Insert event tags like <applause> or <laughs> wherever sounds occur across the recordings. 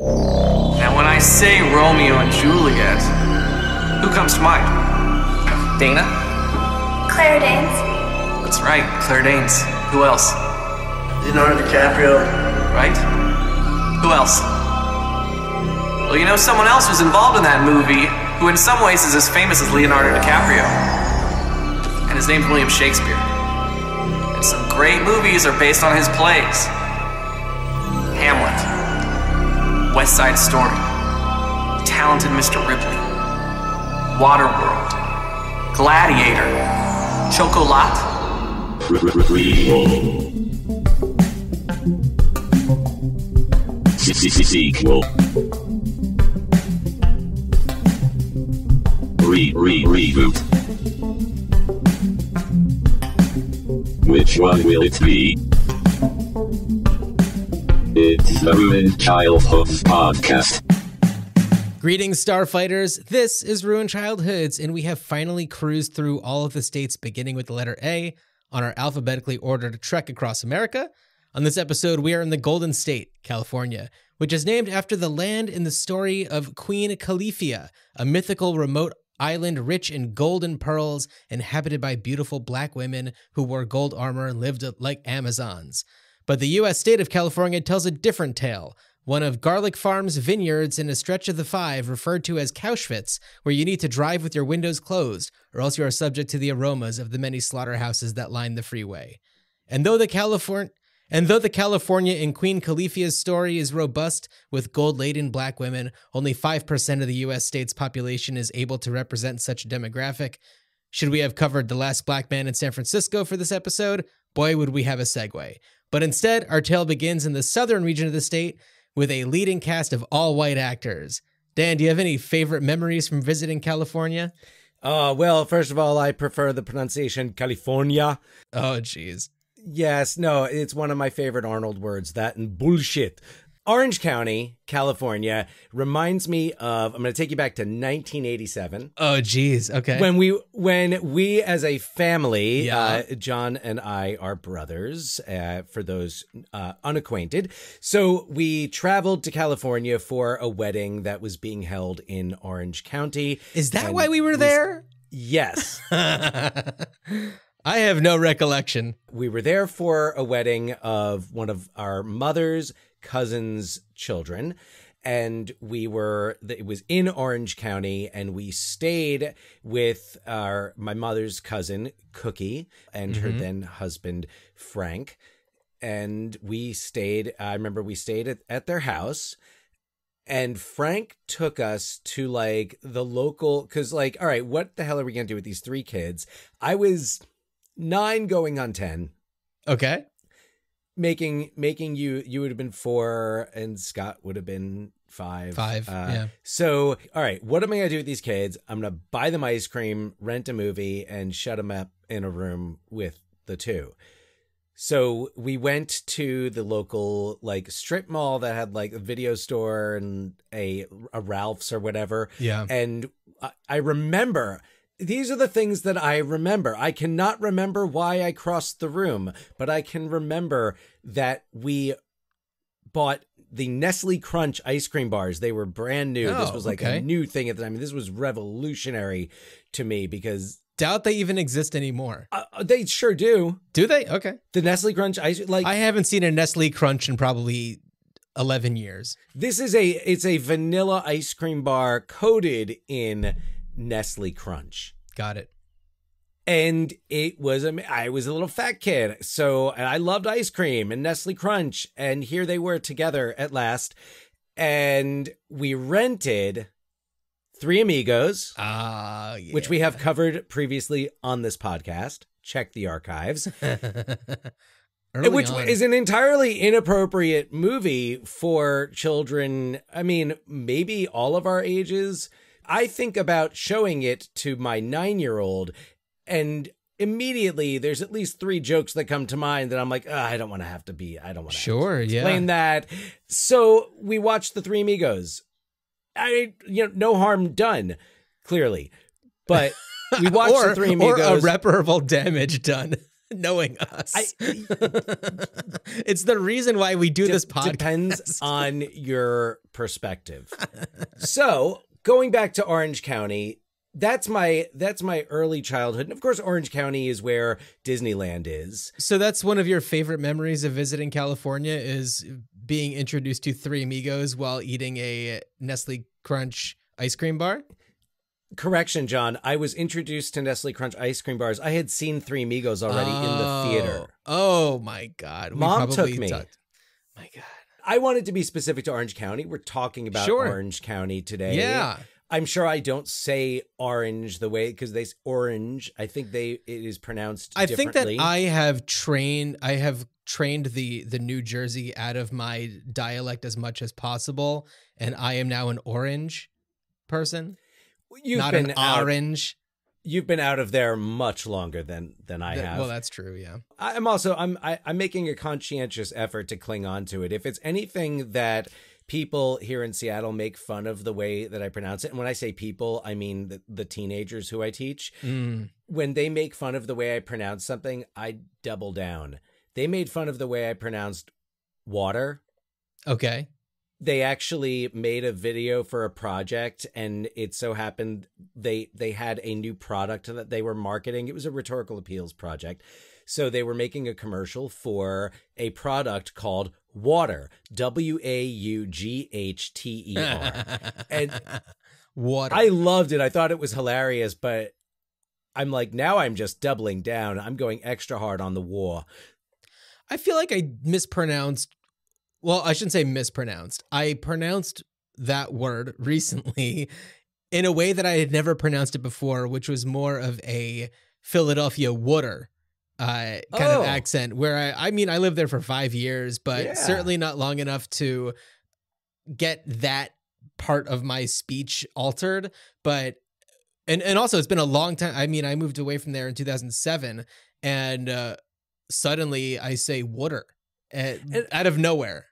Now, when I say Romeo and Juliet, who comes to mind? Dana? Claire Danes. That's right, Claire Danes. Who else? Leonardo DiCaprio. Right? Who else? Well, you know, someone else was involved in that movie who, in some ways, is as famous as Leonardo DiCaprio. And his name's William Shakespeare. And some great movies are based on his plays West Side Story, Talented Mr. Ripley, Waterworld, Gladiator, Chocolat. Sequel. Re re reboot. Which one will it be? It's the Ruined Childhood podcast. Greetings, Starfighters. This is Ruined Childhoods, and we have finally cruised through all of the states beginning with the letter A on our alphabetically ordered trek across America. On this episode, we are in the Golden State, California, which is named after the land in the story of Queen Califia, a mythical remote island rich in gold and pearls, inhabited by beautiful black women who wore gold armor and lived like Amazons. But the US state of California tells a different tale. One of garlic farms, vineyards, and a stretch of the five referred to as Cowschwitz, where you need to drive with your windows closed, or else you are subject to the aromas of the many slaughterhouses that line the freeway. And though the California and though the California in Queen Califia's story is robust with gold laden black women, only 5% of the US state's population is able to represent such a demographic. Should we have covered the last black man in San Francisco for this episode? Boy, would we have a segue. But instead, our tale begins in the southern region of the state with a leading cast of all white actors. Dan, do you have any favorite memories from visiting California? Uh, well, first of all, I prefer the pronunciation California. Oh, jeez. Yes, no, it's one of my favorite Arnold words, that and bullshit. Orange County, California reminds me of I'm going to take you back to 1987. Oh geez, okay. When we when we as a family, Yeah. uh, Jon and I are brothers uh, for those uh, unacquainted. So we traveled to California for a wedding that was being held in Orange County. Is that why we were there? Yes. <laughs> I have no recollection. we were there for a wedding of one of our mother's cousin's children. And we were it was in orange county and we stayed with our my mother's cousin cookie and her mm-hmm. then husband frank. And we stayed i remember we stayed at, at their house. And Frank took us to like the local because like all right what the hell are we gonna do with these three kids? I was nine going on ten. Okay. Making making you you would have been four and Scott would have been five Five, uh, yeah. so all right what am I gonna do with these kids I'm gonna buy them ice cream rent a movie and shut them up in a room with the two so we went to the local like strip mall that had like a video store and a a Ralph's or whatever. Yeah. And I, I remember these are the things that I remember. I cannot remember why I crossed the room, but I can remember that we bought the Nestle Crunch ice cream bars. They were brand new. this Oh, was like okay. a new thing at the time. This was revolutionary to me because Doubt they even exist anymore. uh, they sure do. Do they? Okay. The Nestle Crunch ice like I haven't seen a Nestle Crunch in probably 11 years. This is a it's a vanilla ice cream bar coated in Nestle Crunch. Got it. And it was I was a little fat kid, so and I loved ice cream and Nestle Crunch and here they were together at last and we rented Three Amigos, Ah, yeah. which we have covered previously on this podcast. Check the archives. <laughs> Which on. is an entirely inappropriate movie for children. I mean, maybe all of our ages. I think about showing it to my nine year old, and immediately there's at least three jokes that come to mind that I'm like, "Ah, I don't want to have to be, I don't want to Sure, yeah. explain that. So we watched The Three Amigos. I, you know, no harm done, clearly, but we <laughs> watched or, The Three or Amigos. a reparable damage done. <laughs> knowing us. I- <laughs> it's the reason why we do De- this podcast. Depends on your perspective. so going back to Orange County, that's my that's my early childhood, and of course, Orange County is where Disneyland is. So that's one of your favorite memories of visiting California is being introduced to Three Amigos while eating a Nestle Crunch ice cream bar. Correction, Jon. I was introduced to Nestle Crunch ice cream bars. I had seen Three Amigos already in the theater. Oh, oh my god! We Mom took me. talked- My god. I wanted to be specific to Orange County. We're talking about Sure. Orange County today. Yeah. I'm sure I don't say orange the way because they orange. I think they it is pronounced. I think that. I have trained I have trained the the New Jersey out of my dialect as much as possible and I am now an orange person, you've not been an out, orange. You've been out of there much longer than than I have. Well, that's true, yeah. I- I'm also I'm I, I'm making a conscientious effort to cling on to it. If it's anything that people here in Seattle make fun of the way that I pronounce it, and when I say people, I mean the, the teenagers who I teach. Mm. When they make fun of the way I pronounce something, I double down. They made fun of the way I pronounced water. Okay. They actually made a video for a project, and it so happened they they had a new product that they were marketing. It was a rhetorical appeals project. So they were making a commercial for a product called Water, W A U G H T E R. <laughs> And Water. I loved it. I thought it was hilarious, but I'm like, now I'm just doubling down. I'm going extra hard on the war. I feel like I mispronounced. Well, I shouldn't say mispronounced. I pronounced that word <laughs> recently in a way that I had never pronounced it before, which was more of a Philadelphia water uh, kind Oh. of accent. Where I, I mean, I lived there for five years, but Yeah. certainly not long enough to get that part of my speech altered. But and and also, it's been a long time. I mean, I moved away from there in 2007, and uh, suddenly I say water uh, out of nowhere.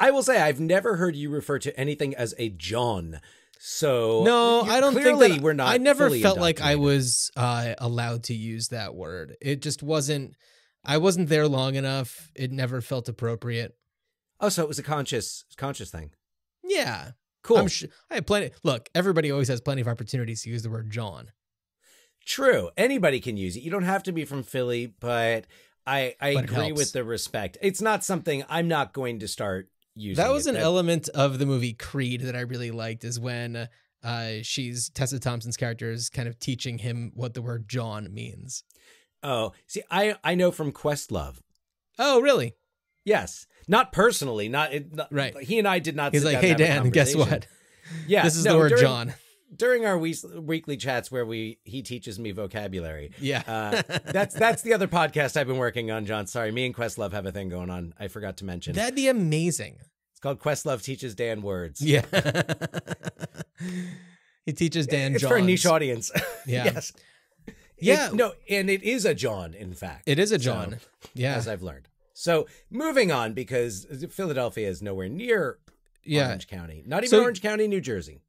I will say I've never heard you refer to anything as a jawn. So No, I don't clearly think that, we're not. I never felt like I was uh, allowed to use that word. It just wasn't. I wasn't there long enough. It never felt appropriate. Oh, so it was a conscious, conscious thing. Yeah, Cool. I'm sh- I had plenty. Look, everybody always has plenty of opportunities to use the word jawn. True. Anybody can use it. You don't have to be from Philly, but I I But agree helps. with the respect. It's not something I'm not going to start using. That was an element of the movie Creed that I really liked. Is when uh, she's Tessa Thompson's character is kind of teaching him what the word jawn means. Oh, see, I I know from Questlove. Oh, really? Yes, not personally. Not, not Right. He and I did not. He's like, hey and have a Dan, guess what? Yeah, <laughs> this is no, the word during, jawn. During our week, weekly chats where we he teaches me vocabulary. Yeah. Uh, <laughs> that's that's the other podcast I've been working on, Jon. Sorry, me and Questlove have a thing going on. I forgot to mention. That'd be amazing. it's called Questlove teaches Dan words. Yeah. <laughs> he teaches Dan it's jawns. for a niche audience. <laughs> Yeah. yes. Yeah. It- no, and it is a jawn, in fact. It is a So, jawn. yeah. as I've learned. So moving on because Philadelphia is nowhere near yeah. Orange County, not even So- Orange County, New Jersey.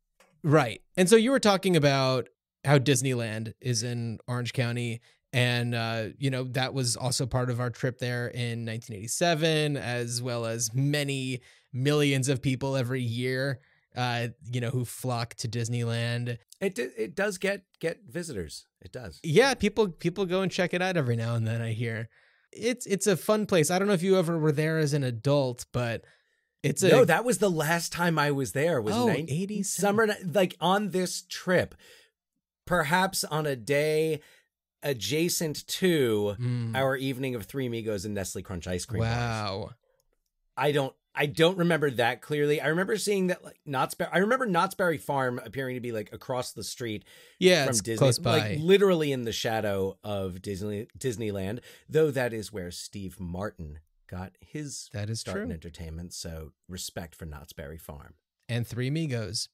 Right. And so you were talking about how Disneyland is in Orange County. And, uh, you know, that was also part of our trip there in 1987, as well as many millions of people every year, uh, you know, who flock to Disneyland. It d- it does get get visitors. It does. Yeah, people people go and check it out every now and then. I hear it's it's a fun place. I don't know if you ever were there as an adult, but it's a no, that was the last time I was there. Was Oh, 90 summer like on this trip, perhaps on a day adjacent to Mm, our evening of Three Amigos and Nestle Crunch ice cream. bars. wow. I don't I don't remember that clearly. I remember seeing that like Knott's Berry I remember Knott's Berry Farm appearing to be like across the street Yeah, from it's Disney close by. like literally in the shadow of Disney Disneyland, though that is where Steve Martin got his that is start in entertainment, so respect for Knott's Berry Farm. And Three Amigos.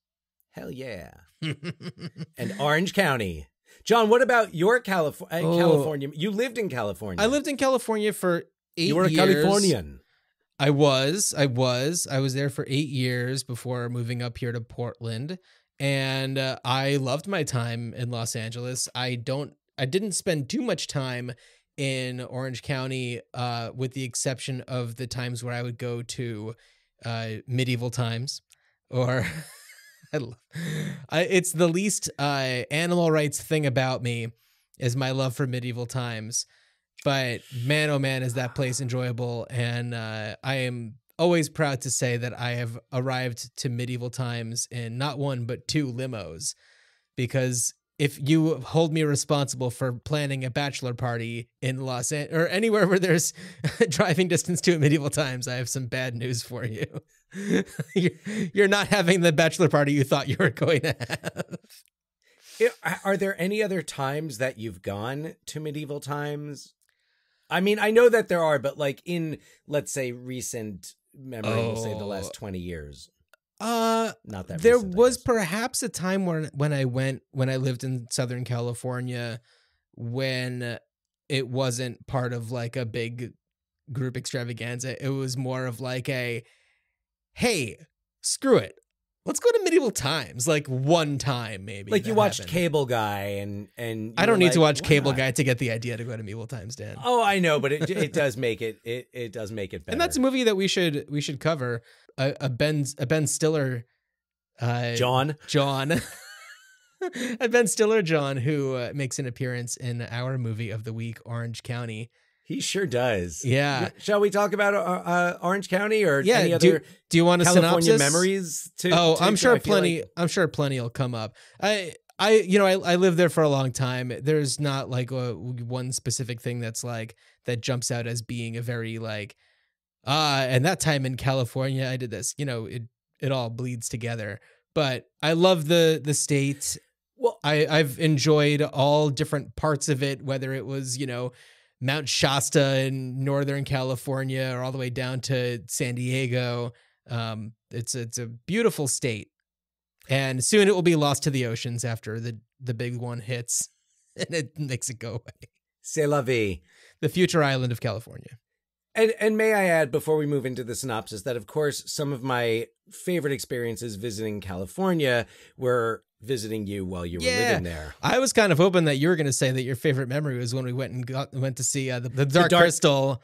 Hell yeah. <laughs> And Orange County. Jon, what about your Calif- uh, Oh. California? You lived in California. I lived in California for eight You were a years. Californian. I was. I was. I was there for eight years before moving up here to Portland. And uh, I loved my time in Los Angeles. I don't, I didn't spend too much time in Orange County, uh, with the exception of the times where I would go to uh, medieval times, or <laughs> I, it's the least uh, animal rights thing about me is my love for medieval times. But man, oh man, is that place enjoyable! And uh, I am always proud to say that I have arrived to medieval times in not one but two limos, because if you hold me responsible for planning a bachelor party in Los An- or anywhere where there's <laughs> driving distance to medieval times, I have some bad news for you. <laughs> you're, you're not having the bachelor party you thought you were going to have. Are there any other times that you've gone to medieval times? I mean, I know that there are, but like in, let's say, recent memory, we'll say the Oh. last 20 years. Uh, Not that there recent, was perhaps a time when when I went when I lived in Southern California when it wasn't part of like a big group extravaganza. It was more of like a hey, screw it. Let's go to medieval times like one time maybe. like you watched happened. Cable Guy and and I don't need to watch Cable "Why?" Guy to get the idea to go to medieval times, Dan. Oh, I know, but it it does make it it it does make it better. and that's a movie that we should we should cover. A, a Ben a Ben Stiller uh jawn. John. <laughs> a Ben Stiller jawn who uh, makes an appearance in our movie of the week Orange County. He sure does. Yeah. Shall we talk about uh, uh, Orange County or Yeah, any do- other Do you want a California synopsis? memories? To, Oh, to- I'm sure plenty like- I'm sure plenty will come up. I I you know, I I lived there for a long time. There's not like a, one specific thing that's like that jumps out as being a very like ah and that time in California I did this. You know, it it all bleeds together. But I love the the state well, I, I've enjoyed all different parts of it, whether it was, you know, Mount Shasta in Northern California or all the way down to San Diego. Um, it's it's a beautiful state. And soon it will be lost to the oceans after the, the big one hits <laughs> and it makes it go away. c'est la vie. The future island of California. And and may I add before we move into the synopsis that of course some of my favorite experiences visiting California were visiting you while you were living there. I was kind of hoping that you were going to say that your favorite memory was when we went and got, went to see uh, the, the Dark Dark- Crystal.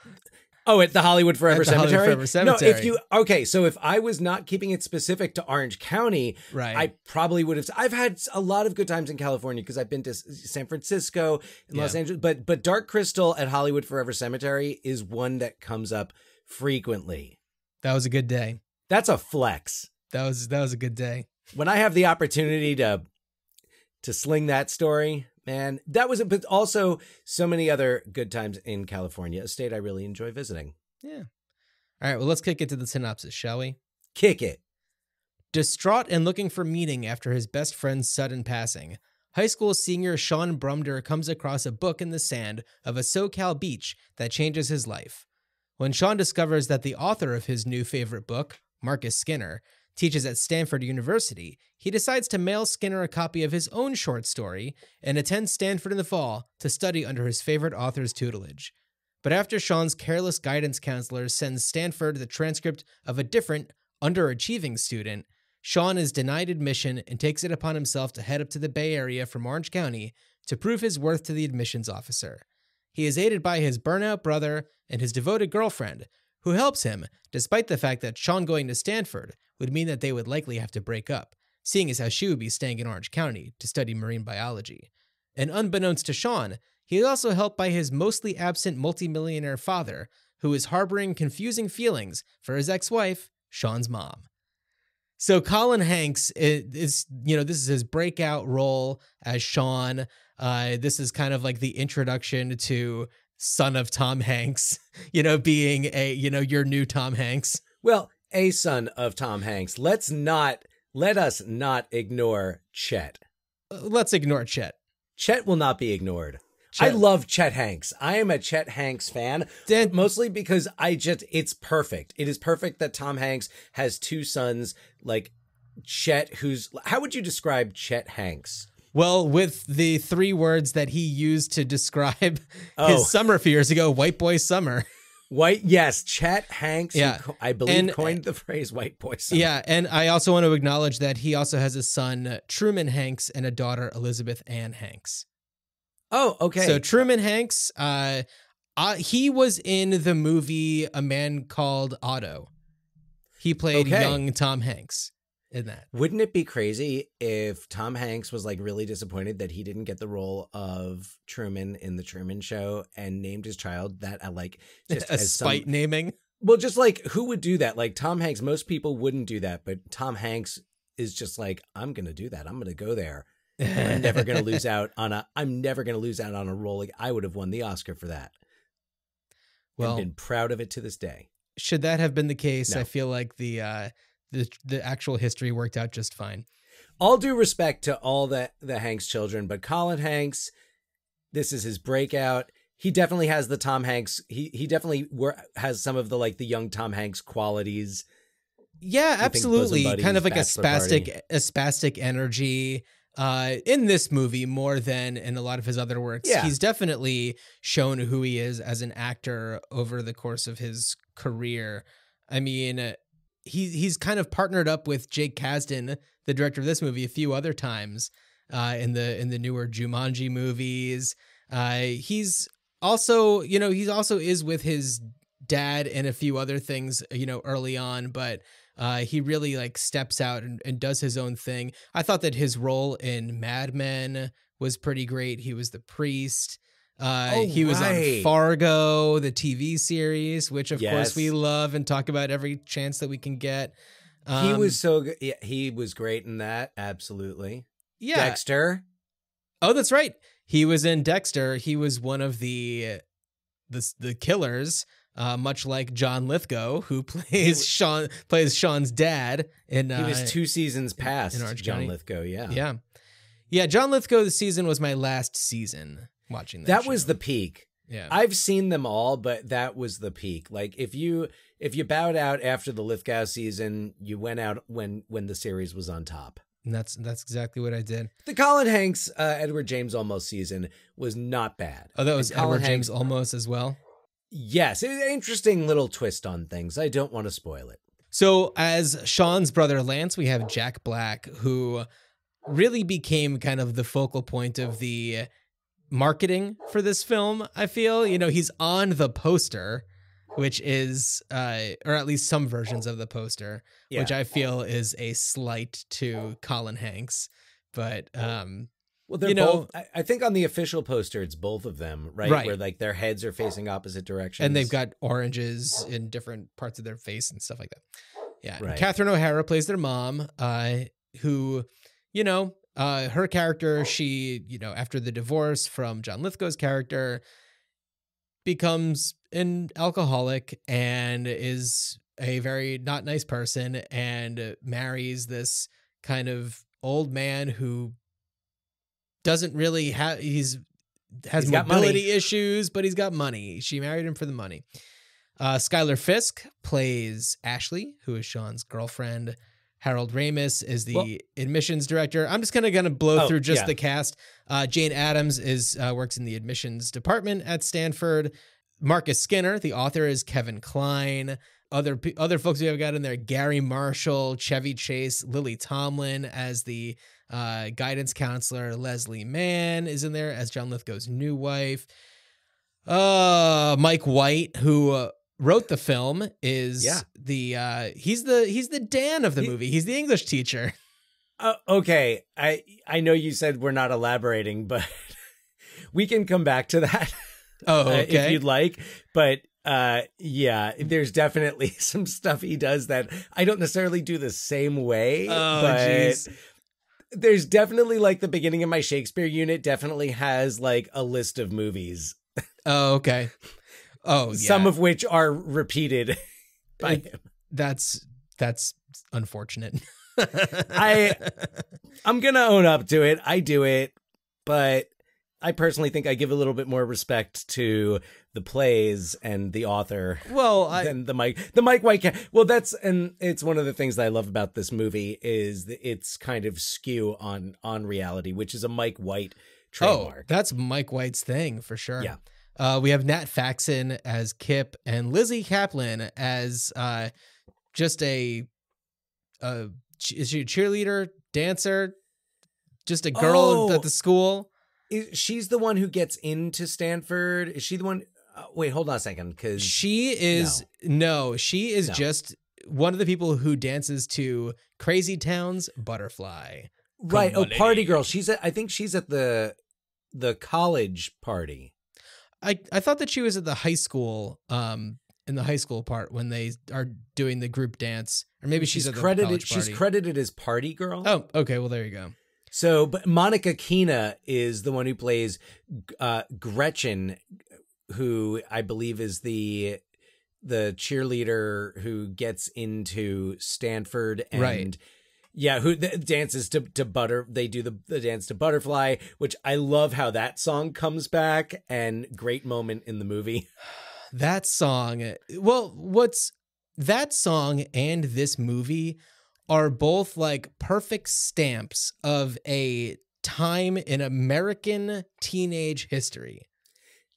Oh, at the Hollywood Forever the Hollywood Cemetery. No, if you okay, so if I was not keeping it specific to Orange County, Right. I probably would have. I've had a lot of good times in California because I've been to San Francisco and Los Angeles, but but Dark Crystal at Hollywood Forever Cemetery is one that comes up frequently. that was a good day. That's a flex. That was that was a good day. when I have the opportunity to to sling that story, man, that was. it. But also so many other good times in California, a state I really enjoy visiting. Yeah. All right, well, let's kick it to the synopsis, shall we? Kick it. Distraught and looking for meaning after his best friend's sudden passing, high school senior Shaun Brumder comes across a book in the sand of a SoCal beach that changes his life. When Shaun discovers that the author of his new favorite book, Marcus Skinner, teaches at Stanford University, he decides to mail Skinner a copy of his own short story and attend Stanford in the fall to study under his favorite author's tutelage. But after Shaun's careless guidance counselor sends Stanford the transcript of a different, underachieving student, Shaun is denied admission and takes it upon himself to head up to the Bay Area from Orange County to prove his worth to the admissions officer. He is aided by his burnout brother and his devoted girlfriend, who helps him, despite the fact that Shaun going to Stanford would mean that they would likely have to break up, seeing as how she would be staying in Orange County to study marine biology. And unbeknownst to Shaun, he is also helped by his mostly absent multimillionaire father, who is harboring confusing feelings for his ex wife, Shaun's mom. So Colin Hanks is, you know, this is his breakout role as Shaun. Uh, this is kind of like the introduction to son of Tom Hanks, <laughs> you know, being a, you know, your new Tom Hanks. Well, a son of Tom Hanks. Let's not let us not ignore Chet. Uh, Let's ignore Chet. Chet will not be ignored. I love Chet Hanks. I am a Chet Hanks fan, Dan- mostly because I just it's perfect. It is perfect that Tom Hanks has two sons like Chet who's how would you describe Chet Hanks? Well, with the three words that he used to describe <laughs> Oh. his summer a few years ago, white boy summer. White yes, Chet Hanks Yeah. co- I believe And- coined the phrase white boy summer. Yeah, and I also want to acknowledge that he also has a son, Truman Hanks, and a daughter, Elizabeth Ann Hanks. Oh, okay. So Truman Hanks, uh, uh, he was in the movie A Man Called Otto. He played Okay. young Tom Hanks in that. Wouldn't it be crazy if Tom Hanks was like really disappointed that he didn't get the role of Truman in the Truman Show and named his child that uh, like <laughs> just a as some- spite naming. well, just like who would do that? Like Tom Hanks, most people wouldn't do that, but Tom Hanks is just like, I'm gonna do that. I'm gonna go there. And I'm never gonna lose <laughs> out on a. I'm never gonna lose out on a role. Like I would have won the Oscar for that. Well, and been proud of it to this day. should that have been the case, No. I feel like the uh, the the actual history worked out just fine. all due respect to all the the Hanks children, but Colin Hanks, this is his breakout. He definitely has the Tom Hanks. He he definitely were, has some of the like the young Tom Hanks qualities. Yeah, absolutely. Buddies, Kind of like a Bachelor Party. spastic a spastic energy uh in this movie more than in a lot of his other works. Yeah. He's definitely shown who he is as an actor over the course of his career. I mean, uh, he he's kind of partnered up with Jake Kasdan, the director of this movie, a few other times uh in the in the newer Jumanji movies. Uh he's also, you know, he's also is with his dad and a few other things, you know, early on, but uh, he really like steps out and, and does his own thing. I thought that his role in Mad Men was pretty great. He was the priest. Uh, Oh, he was right. on Fargo, the TV series, which of course we love and talk about every chance that we can get. he Um, was so good. Yeah, he was great in that. Absolutely. yeah. Dexter. Oh, that's right. He was in Dexter. He was one of the the the killers, uh, much like John Lithgow, who <laughs> plays Shaun plays Shaun's dad. In He was uh, two seasons past in Orange John. Lithgow. Yeah. Yeah. Yeah, John Lithgow the season was my last season watching that. That was the peak. yeah. I've seen them all, but that was the peak. Like if you if you bowed out after the Lithgow season, you went out when when the series was on top. and that's that's exactly what I did. The Colin Hanks uh, Edward James Olmos season was not bad. Oh, that was And Edward James Hanks- Olmos as well. Yes, it was an interesting little twist on things. I don't want to spoil it. So, as Shaun's brother Lance, we have Jack Black, who really became kind of the focal point of the marketing for this film. I feel, you know, he's on the poster, which is, uh, or at least some versions of the poster, Yeah. which I feel is a slight to Colin Hanks. But um, Well, they're you know- both. I, I think on the official poster, it's both of them, right? Right. Where like their heads are facing opposite directions, and they've got oranges in different parts of their face and stuff like that. Yeah. Right. Catherine O'Hara plays their mom, uh, who, you know, uh, her character, she, you know, after the divorce from John Lithgow's character, becomes an alcoholic and is a very not nice person and marries this kind of old man who doesn't really have he's has He's mobility issues but he's got money. She married him for the money. Uh schuyler fisk plays ashley who is shaun's girlfriend harold ramis is the Well- admissions director i'm just gonna gonna blow Oh, through just yeah. the cast uh jane adams is uh, works in the admissions department at stanford marcus skinner the author is kevin kline other other folks we have got in there Garry Marshall, Chevy Chase, Lily Tomlin as the uh, guidance counselor, Leslie Mann is in there as John Lithgow's new wife. Uh, Mike White, who uh, wrote the film, is Yeah. the uh, he's the he's the Dan of the He- movie. He's the English teacher. <laughs> Uh, okay, I I know you said we're not elaborating, but <laughs> we can come back to that <laughs> Oh, uh, if you'd like. But uh, yeah, there's definitely some stuff he does that I don't necessarily do the same way. Oh, but jeez. there's definitely like the beginning of my Shakespeare unit definitely has like a list of movies, Oh, okay. Oh, yeah. some of which are repeated <laughs> by It- him. that's that's unfortunate. <laughs> I- I'm gonna own up to it. I do it, but I personally think I give a little bit more respect to the plays and the author well, <laughs> I than the Mike the Mike White. Well, that's and it's one of the things that I love about this movie is it's kind of skew on on reality, which is a Mike White oh, trademark. Oh, that's Mike White's thing for sure. Yeah. Uh, we have Nat Faxon as Kip and Lizzy Caplan as uh, just a, a is she a cheerleader, dancer, just a girl Oh. at the school. is, she's the one who gets into Stanford. Is she the one? Uh, wait, hold on a second, because She is no, she is No. just one of the people who dances to Crazy Town's Butterfly. right. Come Oh, on, party girl. She's at. I think she's at the the college party. I I thought that she was at the high school um in the high school part when they are doing the group dance or maybe she's, she's credited. She's credited as party girl. Oh, okay, well there you go. So, but Monica Keena is the one who plays uh, Gretchen, who I believe is the the cheerleader who gets into Stanford and Right. Yeah, who dances to to butter. They do the the dance to Butterfly, which I love how that song comes back and great moment in the movie. <sighs> That song, well, what's that song and this movie are both like perfect stamps of a time in American teenage history.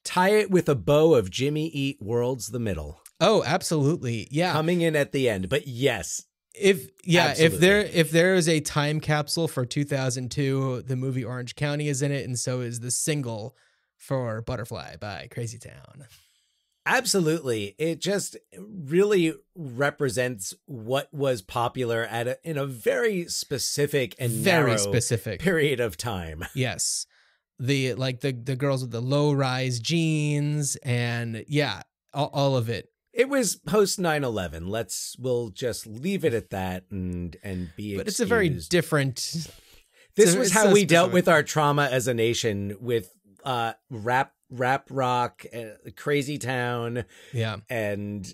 Tie it with a bow of Jimmy Eat World's the Middle Oh, absolutely. Yeah. coming in at the end. But yes, if yeah, if there if there is a time capsule for 2002, the movie Orange County is in it and so is the single for Butterfly by Crazy Town. Absolutely. It just really represents what was popular at a, in a very specific and Very specific. period of time. <laughs> Yes. The like the the girls with the low rise jeans and yeah, all, all of it. It was post 9/11. Let's we'll just leave it at that and and be But it's a very different This so was how so we dealt with our trauma as a nation with uh rap rap rock, uh, crazy town yeah. and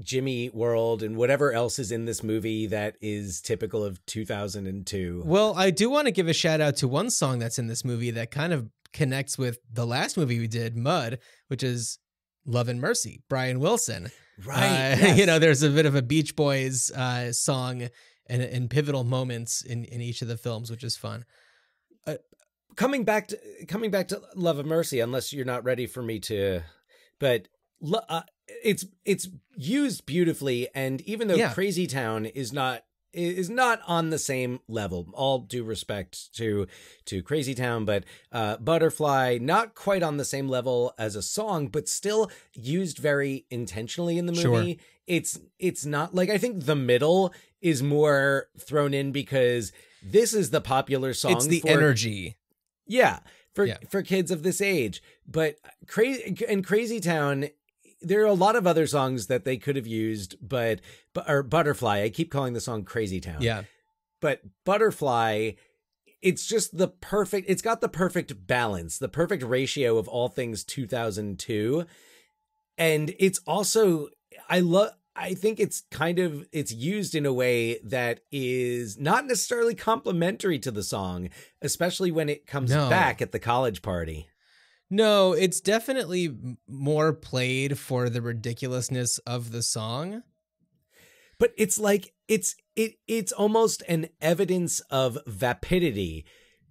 Jimmy World and whatever else is in this movie that is typical of 2002. Well, I do want to give a shout out to one song that's in this movie that kind of connects with the last movie we did, Mud, which is Love and Mercy, Brian Wilson. Right. Uh, yes. <laughs> You know, there's a bit of a Beach Boys uh, song and, in pivotal moments in, in each of the films, which is fun. coming back to coming back to Love and Mercy, unless you're not ready for me to, but uh, it's it's used beautifully, and even though Yeah. Crazy Town is not is not on the same level. All due respect to to Crazy Town, but uh, Butterfly not quite on the same level as a song, but still used very intentionally in the Sure. movie. It's it's not like I think the middle is more thrown in because this is the popular song. it's the for energy. yeah, for Yeah. for kids of this age. But crazy in Crazy Town, there are a lot of other songs that they could have used, but but or Butterfly. I keep calling the song Crazy Town. Yeah. But Butterfly, it's just the perfect. It's got the perfect balance, the perfect ratio of all things 2002, and it's also I love. I think it's kind of it's used in a way that is not necessarily complimentary to the song, especially when it comes No. back at the college party. No, it's definitely more played for the ridiculousness of the song. But it's like it's it it's almost an evidence of vapidity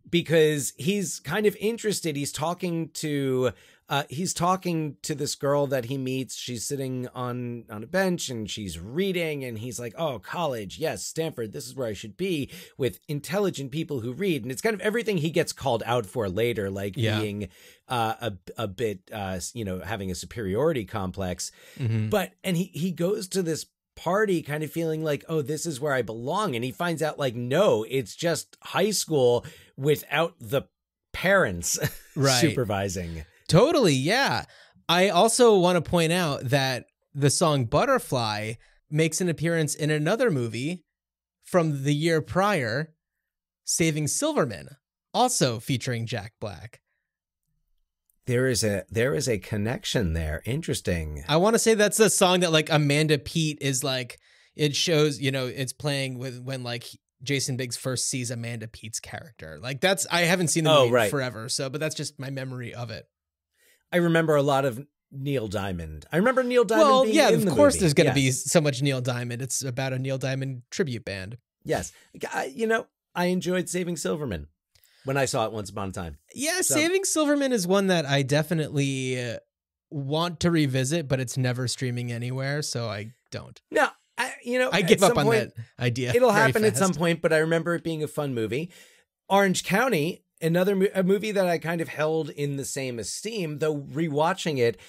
because he's kind of interested. He's talking to uh he's talking to this girl that he meets. She's sitting on on a bench and she's reading and he's like, "Oh, college. Yes, Stanford. This is where I should be with intelligent people who read." And it's kind of everything he gets called out for later like Yeah. being uh a a bit uh you know, having a superiority complex Mhm. but and he he goes to this party kind of feeling like oh this is where i belong and he finds out like no it's just high school without the parents <laughs> Right. supervising Totally, yeah. I also want to point out that the song Butterfly makes an appearance in another movie from the year prior, Saving Silverman, also featuring Jack Black. there is a there is a connection there interesting I want to say that's a song that like Amanda Peet is like it shows, you know, it's playing with when like Jason Biggs first sees Amanda Peet's character. Like that's I haven't seen the Oh, movie right. forever, so but that's just my memory of it. I remember a lot of neil diamond i remember neil diamond well, being yeah, of course movie. there's going to be so much Neil Diamond. It's about a Neil Diamond tribute band. yes I, you know i enjoyed saving silverman when i saw it once upon a time Yeah, So- Saving Silverman is one that I definitely uh, want to revisit, but it's never streaming anywhere, so I don't. no I, you know I give up on point- that idea. It'll happen at some point, but I remember it being a fun movie. Orange County another mo- a movie that I kind of held in the same esteem, though rewatching it,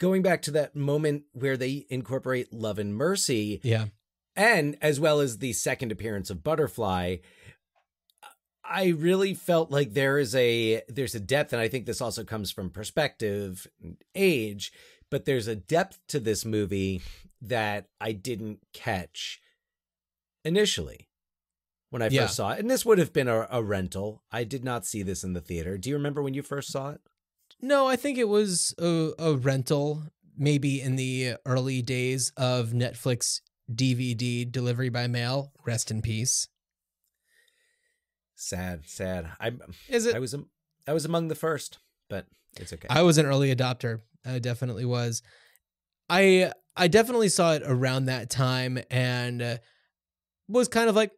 going back to that moment where they incorporate love and mercy, Yeah. and as well as the second appearance of Butterfly, I really felt like there is a there's a depth, and I think this also comes from perspective and age, but there's a depth to this movie that I didn't catch initially when I first Yeah. saw it. And this would have been a, a rental. I did not see this in the theater. Do you remember when you first saw it? No, I think it was a, a rental, maybe in the early days of Netflix DVD delivery by mail. Rest in peace. Sad, sad. I Is it? I was I was among the first, but it's okay. I was an early adopter. I definitely was. I I definitely saw it around that time and uh, was kind of like,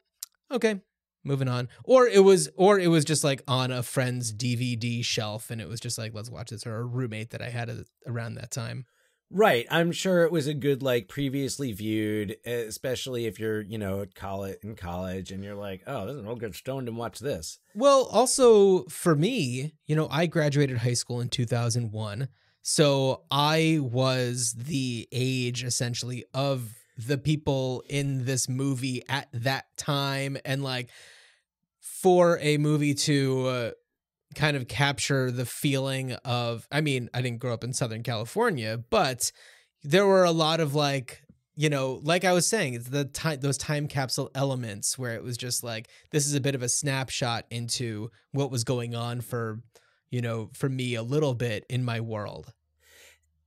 okay, moving on. Or it was or it was just like on a friend's DVD shelf and it was just like, let's watch this or a roommate that I had a- around that time. Right. I'm sure it was a good like previously viewed, especially if you're, you know, at college in college and you're like, oh, this is I'll good stoned and watch this. Well, also for me, you know, I graduated high school in 2001. So I was the age essentially of the people in this movie at that time. And like for a movie to uh, kind of capture the feeling of, I mean, I didn't grow up in Southern California, but there were a lot of like, you know, like I was saying, the time those time capsule elements where it was just like this is a bit of a snapshot into what was going on for, you know, for me a little bit in my world.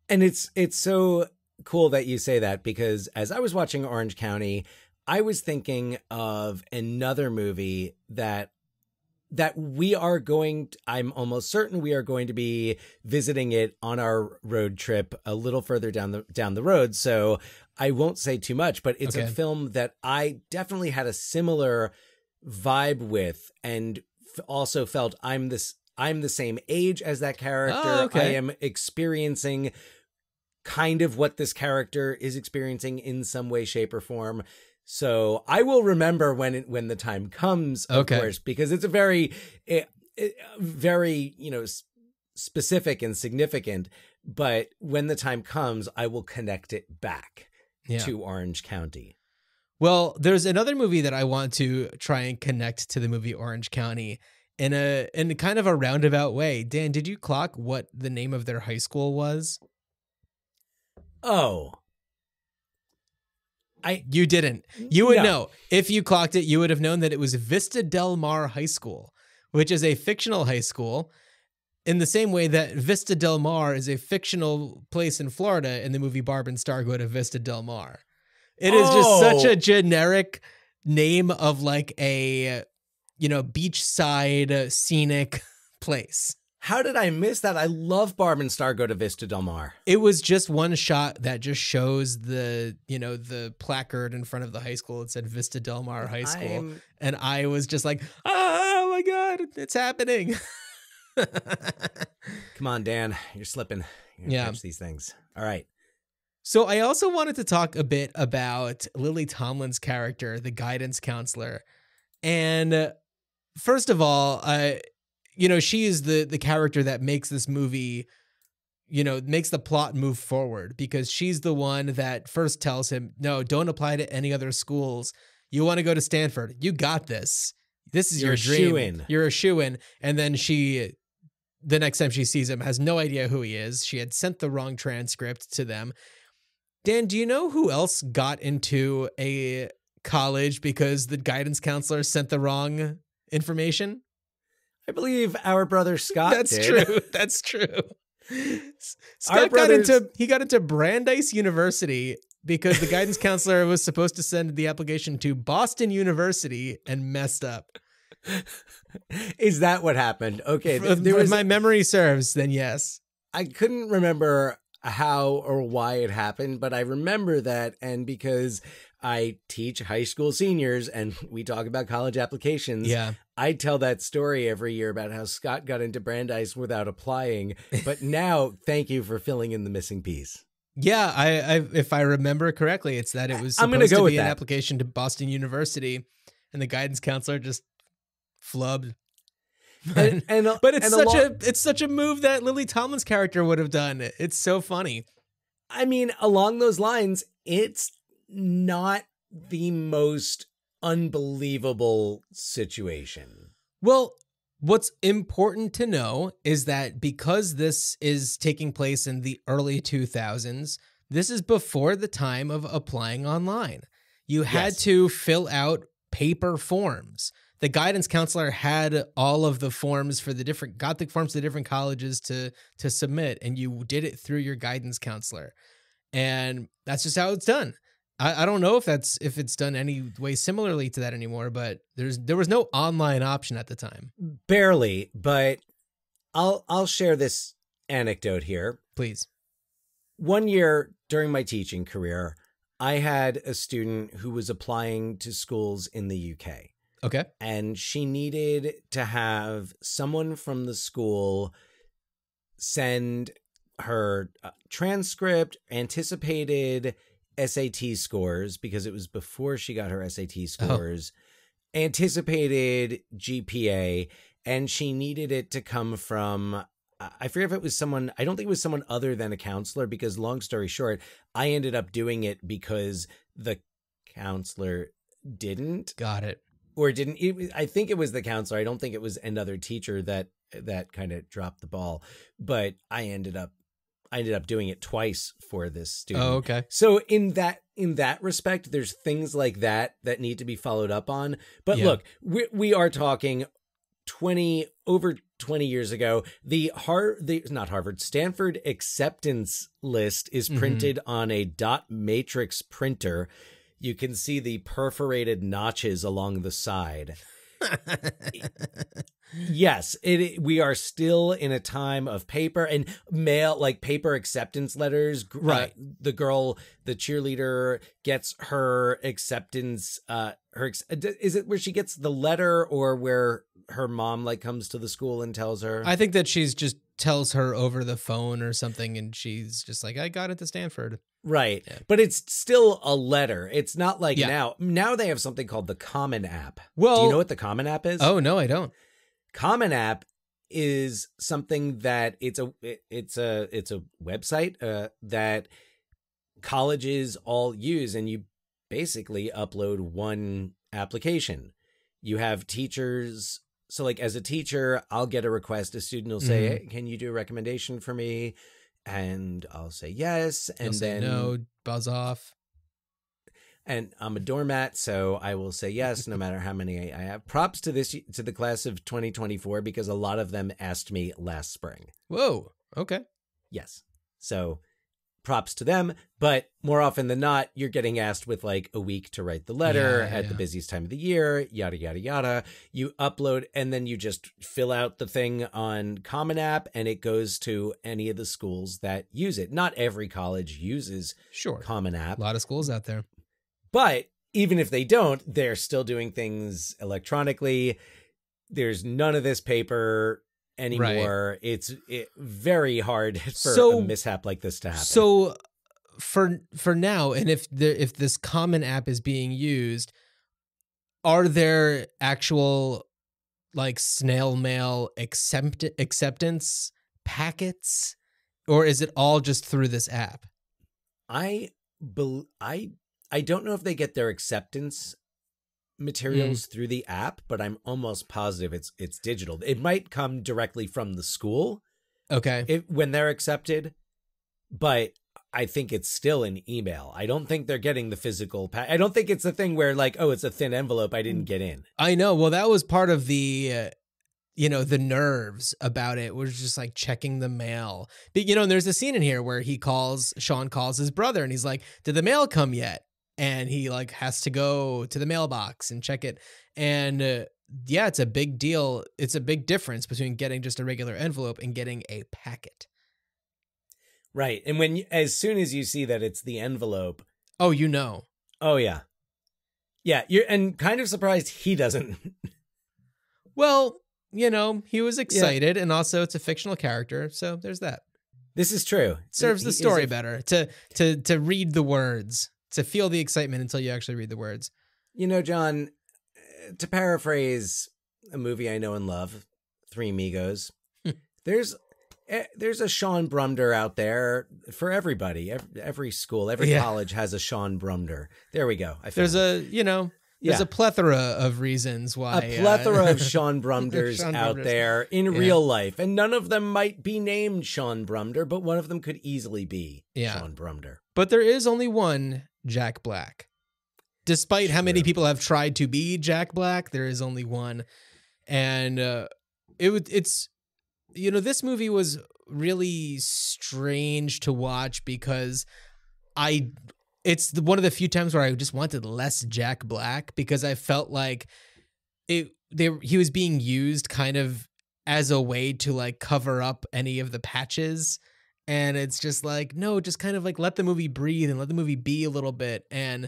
And it's it's so cool that you say that because as I was watching Orange County, I was thinking of another movie that that we are going to, I'm almost certain we are going to be visiting it on our road trip a little further down the down the road. So I won't say too much, but it's a film that I definitely had a similar vibe with and f- also felt I'm this I'm the same age as that character. Oh, okay. I am experiencing kind of what this character is experiencing in some way shape or form. So I will remember when it, when the time comes, of Okay. course, because it's a very, eh, eh, very you know specific and significant. But when the time comes, I will connect it back Yeah. to Orange County. Well, there's another movie that I want to try and connect to the movie Orange County in a in kind of a roundabout way. Dan, did you clock what the name of their high school was? Oh, I You didn't. You would No. know. If you clocked it, you would have known that it was Vista Del Mar High School, which is a fictional high school in the same way that Vista Del Mar is a fictional place in Florida in the movie Barb and Star go to Vista Del Mar. It is just such Oh. a generic name of like a you know beachside uh, scenic <laughs> place. How did I miss that? I love Barb and Star go to Vista Del Mar. It was just one shot that just shows the, you know, the placard in front of the high school. It said Vista Del Mar High School. I'm- and I was just like, oh my God, it's happening. <laughs> Come on, Dan, you're slipping. You're gonna Yeah. catch these things. All right. so I also wanted to talk a bit about Lily Tomlin's character, the guidance counselor. And uh, first of all, I, you know, she is the the character that makes this movie you know, makes the plot move forward because she's the one that first tells him, no, don't apply to any other schools. You want to go to Stanford. You got this. This is You're your dream. shoo-in. You're a shoe in. And then she, the next time she sees him, has no idea who he is. She had sent the wrong transcript to them. Dan, do you know who else got into a college because the guidance counselor sent the wrong information? I believe our brother Scott. That's did. true. <laughs> That's true. S- Our Scott got brothers- into he got into Brandeis University because the guidance <laughs> counselor was supposed to send the application to Boston University and messed up. Is that what happened? Okay, If there was. my memory serves, then yes. I couldn't remember how or why it happened, but I remember that, and because I teach high school seniors and <laughs> we talk about college applications, Yeah. I tell that story every year about how Scott got into Brandeis without applying. <laughs> But now, thank you for filling in the missing piece. Yeah, I, I if I remember correctly, it's that it was I'm supposed gonna go to with be an that. application to Boston University and the guidance counselor just flubbed. <laughs> And, and a- But it's and such lo- a it's such a move that Lily Tomlin's character would have done. It's so funny. I mean, along those lines, it's not the most unbelievable situation. Well, what's important to know is that because this is taking place in the early 2000s, this is before the time of applying online. You had Yes. to fill out paper forms. The guidance counselor had all of the forms for the different got the forms to the different colleges to to submit and you did it through your guidance counselor. And that's just how it's done. I, I don't know if that's if it's done any way similarly to that anymore, but there's there was no online option at the time. Barely, but I'll I'll share this anecdote here. Please. One year during my teaching career, I had a student who was applying to schools in the UK. Okay. and she needed to have someone from the school send her uh, transcript, anticipated SAT scores because it was before she got her SAT oh. scores, anticipated GPA, and she needed it to come from. I I forget if it was someone, I don't think it was someone other than a counselor because, long story short, I ended up doing it because the counselor didn't Got it. or didn't it, I think it was the counselor. I don't think it was another teacher that that kind of dropped the ball, but I ended up I ended up doing it twice for this student. Oh, okay. So in that in that respect, there's things like that that need to be followed up on. But Yeah. look, we we are talking twenty over twenty years ago. The Har the not Harvard Stanford acceptance list is Mhm. printed on a dot matrix printer. You can see the perforated notches along the side. <laughs> Yes, it, it- we are still in a time of paper and mail, like paper acceptance letters. Uh, Right. the girl, the cheerleader, gets her acceptance. Uh, her uh, is it where she gets the letter or where her mom like comes to the school and tells her? I think that she's just tells her over the phone or something, and she's just like, "I got it to Stanford." right, Yeah. but it's still a letter. It's not like Yeah. now. Now they have something called the Common App. Well, Do you know what the Common App is? Oh no, I don't. Common App is something that it's a it- it's a it's a website uh, that colleges all use, and you basically upload one application. You have teachers. So, like as a teacher, I'll get a request. A student will say, Mhm. hey, "Can you do a recommendation for me?" And I'll say yes, You'll and say then no, buzz off. And I'm a doormat, so I will say yes, no matter how many I have. Props to this to the class of 2024 because a lot of them asked me last spring. Whoa. Okay. Yes, so props to them. But more often than not, you're getting asked with like a week to write the letter Yeah, at the busiest time of the year, yada yada yada. You upload and then you just fill out the thing on Common App, and it goes to any of the schools that use it. Not every college uses Sure. Common App. A lot of schools out there. But even if they don't, they're still doing things electronically. There's none of this paper anymore. It's it, very hard <laughs> for So- a mishap like this to happen. So for for now, and if the if this common app is being used, are there actual like snail mail accept acceptance packets, or is it all just through this app? I bel I I don't know if they get their acceptance materials Mm. through the app, but I'm almost positive it's it's digital. It might come directly from the school Okay. if, when they're accepted, but I think it's still an email. I don't think they're getting the physical pa- I don't think it's a thing where like, oh, it's a thin envelope I didn't get in. I know. Well, that was part of the, uh, you know, the nerves about it was just like checking the mail. But, you know, and there's a scene in here where he calls, Shaun calls his brother and he's like, Did the mail come yet? And he like has to go to the mailbox and check it. And uh, yeah, it's a big deal. It's a big difference between getting just a regular envelope and getting a packet. Right. And when you, as soon as you see that it's the envelope, Oh, you know. oh yeah. Yeah, you're and kind of surprised he doesn't. Well, you know, he was excited and also it's a fictional character. So there's that. this is true. serves He the story better to to to read the words to feel the excitement until you actually read the words You know, Jon, uh, to paraphrase a movie I know and love, Three Amigos. there's eh, there's a Shaun Brumder out there for everybody. Every, every school, every Yeah. college has a Shaun Brumder. There we go. I There's it. a, you know, there's Yeah. a plethora of reasons why. a plethora uh, of Shaun <laughs> Brumders Shaun out Brumders. there in Yeah. real life, and none of them might be named Shaun Brumder, but one of them could easily be Yeah. Shaun Brumder. But there is only one Jack Black. Despite how many people have tried to be Jack Black, there is only one. And uh, it would it's you know this movie was really strange to watch because I it's the, one of the few times where I just wanted less Jack Black because I felt like it they he was being used kind of as a way to like cover up any of the patches and it's just like no just kind of like let the movie breathe and let the movie be a little bit and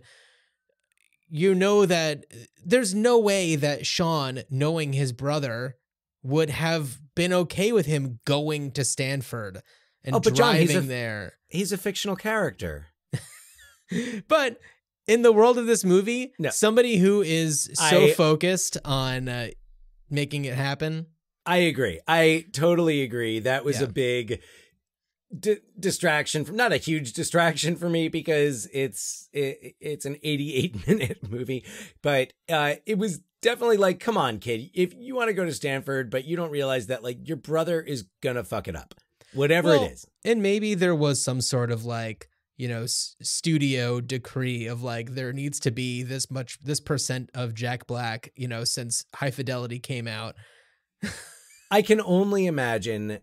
you know that uh, there's no way that Shaun knowing his brother would have been okay with him going to Stanford and Oh, but Jon, driving he's a- there He's a fictional character. <laughs> but in the world of this movie, No. somebody who is so I- focused on uh, making it happen. I agree. I totally agree. That was Yeah. a big di- distraction from not a huge distraction for me because it's it, it's an 88 <laughs> minute movie, but uh it was definitely like come on kid, if you want to go to Stanford but you don't realize that like your brother is going to fuck it up. Whatever Well, it is. And maybe there was some sort of like, you know, s- studio decree of like there needs to be this much, this percent of Jack Black, you know, since High Fidelity came out. I can only imagine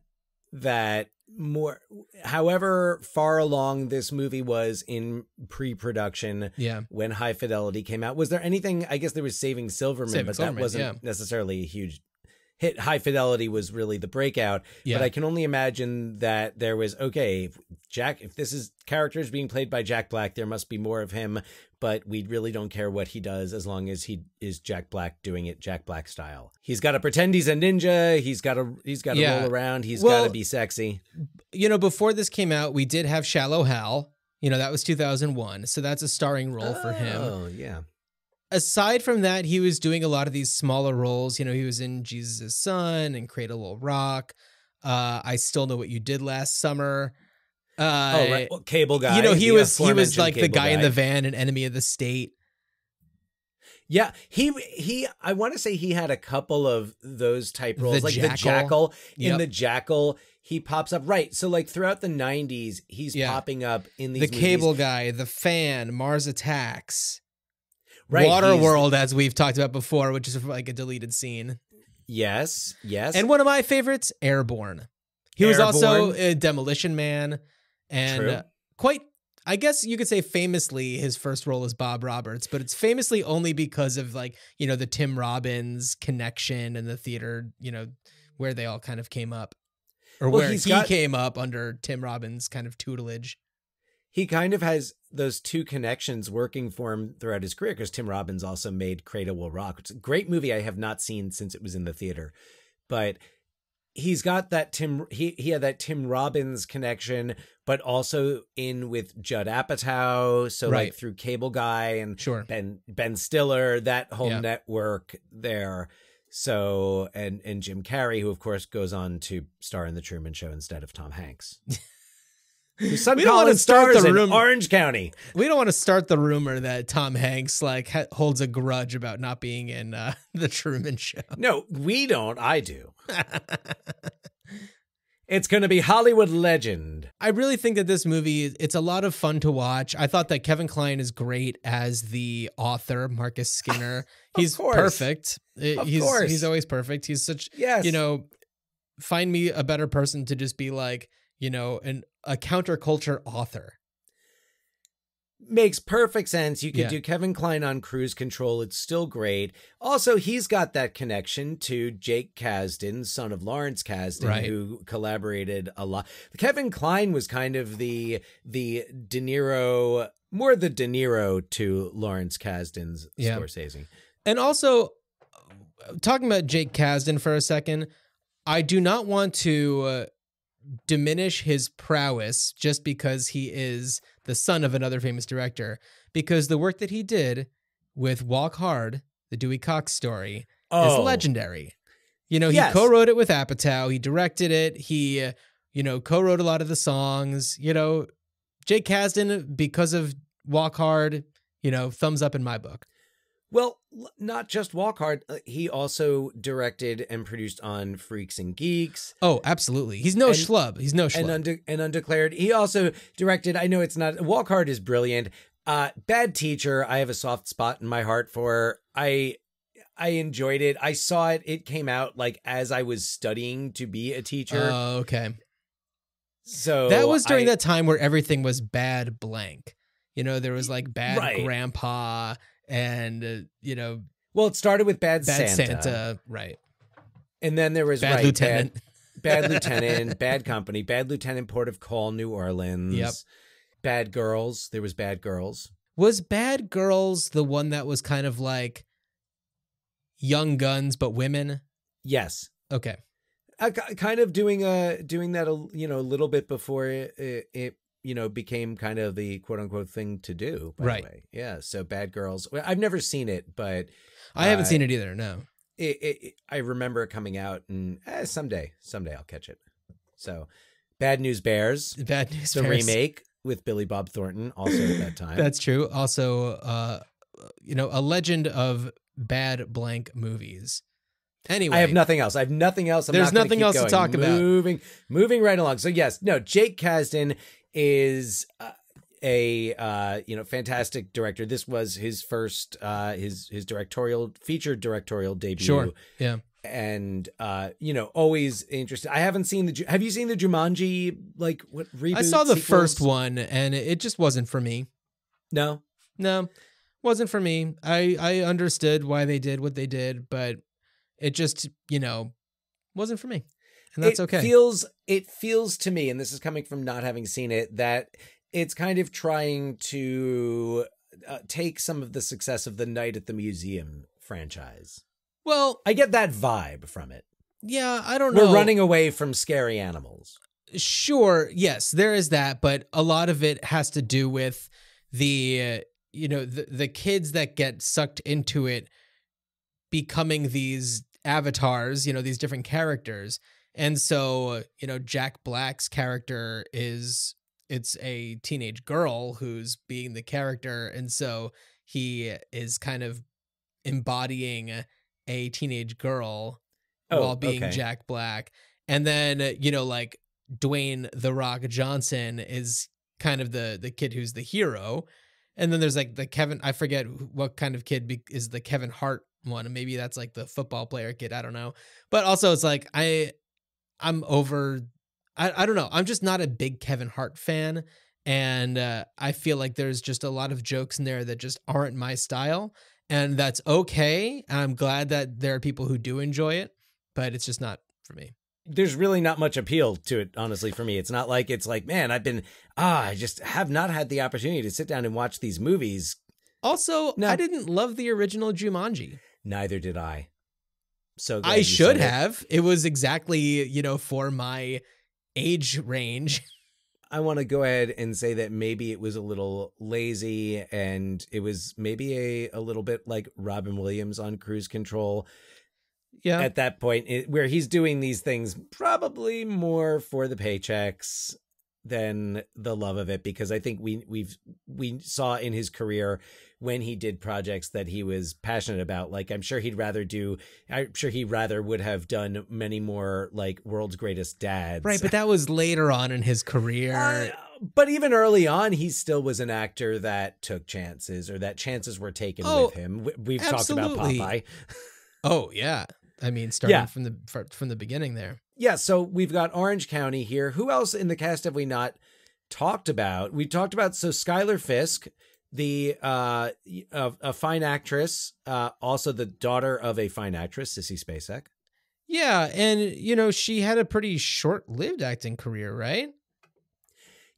that more however far along this movie was in pre-production Yeah. when High Fidelity came out. Was there anything? I guess there was Saving Silverman, Saving but Silverman, that wasn't yeah. necessarily a huge hit. High Fidelity was really the breakout. Yeah. But I can only imagine that there was okay, if Jack. If this is characters being played by Jack Black, there must be more of him. But we really don't care what he does as long as he is Jack Black doing it Jack Black style. He's got to pretend he's a ninja. He's got to he's got to Yeah. roll around. He's Well- got to be sexy. you know, before this came out, we did have Shallow Hal. You know, that was 2001. So that's a starring role for him. Oh yeah. Aside from that, he was doing a lot of these smaller roles. You know, he was in Jesus' Son and Cradle Will Rock. Uh, I still know what you did last summer. Uh, oh right. Well, cable guy. you know, he was he was like the Cable guy in the van and Enemy of the State. Yeah, he he. I want to say he had a couple of those type roles, The like the Jackal. Jackal. In the Jackal, he pops up right. So like throughout the '90s, he's Yeah. popping up in these The movies. Cable Guy, The Fan, Mars Attacks, Right, he's- Waterworld, as we've talked about before, which is like a deleted scene. Yes, yes, And one of my favorites, Airborne. He was also a Demolition Man, and True. uh, quite. I guess you could say famously his first role is Bob Roberts, but it's famously only because of like you know the Tim Robbins connection and the theater, you know, where they all kind of came up, or Well, where he got- came up under Tim Robbins' kind of tutelage. He kind of has those two connections working for him throughout his career because Tim Robbins also made Cradle Will Rock. It's a great movie I have not seen since it was in the theater, but he's got that Tim he he had that Tim Robbins connection, but also in with Judd Apatow, so Right. like through Cable Guy and Sure. Ben Ben Stiller, that whole Yeah. network there. So and and Jim Carrey, who of course goes on to star in the Truman Show instead of Tom Hanks. <laughs> Son We don't wanna start the rumor. Orange County. We don't want to start the rumor that Tom Hanks like ha- holds a grudge about not being in uh, <laughs> the Truman Show. No, we don't. I do. <laughs> It's going to be Hollywood legend. I really think that this movie it's a lot of fun to watch. I thought that Kevin Kline is great as the author, Marcus Skinner. <laughs> He's course. perfect. Of he's course. he's always perfect. He's such Yes. you know, find me a better person to just be like, you know, an a counterculture author. makes perfect sense. You could Yeah. do Kevin Kline on cruise control. It's still great. Also, he's got that connection to Jake Kasdan, son of Lawrence Kasdan, Right. who collaborated a lot. Kevin Kline was kind of the the De Niro, more the De Niro to Lawrence Kasdan's Yeah. Scorsese. And also, talking about Jake Kasdan for a second, I do not want to uh, diminish his prowess just because he is the son of another famous director, because the work that he did with Walk Hard, the Dewey Cox story, is Oh. legendary. You know, he Yes. co-wrote it with Apatow. He directed it. He, you know, co-wrote a lot of the songs. You know, Jake Kasdan because of Walk Hard. You know, thumbs up in my book. Well, not just Walk Hard. uh, He also directed and produced on Freaks and Geeks Oh, absolutely. He's no And- schlub. He's no schlub. and unde- and undeclared. He also directed. I know it's not Walk Hard is brilliant. Uh, Bad Teacher. I have a soft spot in my heart for. I I enjoyed it. I saw it. It came out like as I was studying to be a teacher. Oh, okay. so that was during I- that time where everything was bad blank. You know, there was like bad Right. grandpa and uh, you know Well, it started with Bad, bad Santa, Santa, right? and then there was Bad right, lieutenant. Bad, Bad <laughs> Lieutenant, Bad Company, Bad Lieutenant, Port of Call, New Orleans. Yep. Bad Girls. There was Bad Girls. Was Bad Girls the one that was kind of like Young Guns but women? Yes. Okay. I, kind of doing a doing that a you know a little bit before it, it, it you know became kind of the quote unquote thing to do. By Right. The way. Yeah. So Bad Girls. Well, I've never seen it, but I haven't Uh, seen it either. No. it, it, it- I remember it coming out, and eh, someday, someday I'll catch it. So, Bad News Bears, Bad News the Bears. remake with Billy Bob Thornton, also at that <laughs> time. That's true. Also, uh, you know, a legend of bad blank movies. Anyway, I have nothing else. I have nothing else. I'm There's not nothing else to going. talk about. Moving, moving right along. So yes, no. Jake Kasdan is uh, a uh, you know fantastic director. This was his first uh, his his directorial feature directorial debut. Sure. Yeah. and uh, you know always interested. I haven't seen the. Have you seen the Jumanji like what reboot? I saw the sequels? first one and it it just wasn't for me. No, No, wasn't for me. I I understood why they did what they did, but it just you know wasn't for me, and that's it okay. Feels it feels to me, and this is coming from not having seen it, that it's kind of trying to uh, take some of the success of the Night at the Museum franchise. well, I get that vibe from it. yeah, I don't know. We're running away from scary animals. sure yes there is that but a lot of it has to do with the uh, you know the, the kids that get sucked into it becoming these avatars you know these different characters and so you know jack black's character is it's a teenage girl who's being the character and so he is kind of embodying a teenage girl Oh, while being okay. Jack Black. And then, you know, like Dwayne The Rock Johnson is kind of the the kid who's the hero. And then there's like the Kevin, I forget what kind of kid be, is the Kevin Hart one. And maybe that's like the football player kid. I don't know. But also it's like, I, I'm over, I, I don't know. I'm just not a big Kevin Hart fan. And uh, I feel like there's just a lot of jokes in there that just aren't my style. And that's okay. I'm glad that there are people who do enjoy it, but it's just not for me. There's really not much appeal to it, honestly, for me. It's not like it's like, man, I've been ah, I just have not had the opportunity to sit down and watch these movies. Also, No. I didn't love the original Jumanji. Neither did I. So I should said it. have. It was exactly, you know, for my age range. <laughs> I want to go ahead and say that maybe it was a little lazy and it was maybe a, a little bit like Robin Williams on cruise control Yeah. at that point it, where he's doing these things probably more for the paychecks than the love of it because I think we we've we saw in his career when he did projects that he was passionate about like I'm sure he'd rather do I'm sure he rather would have done many more like world's greatest dads right, but that was later on in his career. uh, but even early on, he still was an actor that took chances or that chances were taken Oh, with him. We- We've absolutely. talked about Popeye. oh, yeah. I mean, starting Yeah. from the from the beginning there. Yeah, so we've got Orange County here. Who else in the cast have we not talked about? We talked about so Schuyler Fisk, the uh a, a fine actress, uh also the daughter of a fine actress, Sissy Spacek. Yeah, and you know, she had a pretty short-lived acting career, right?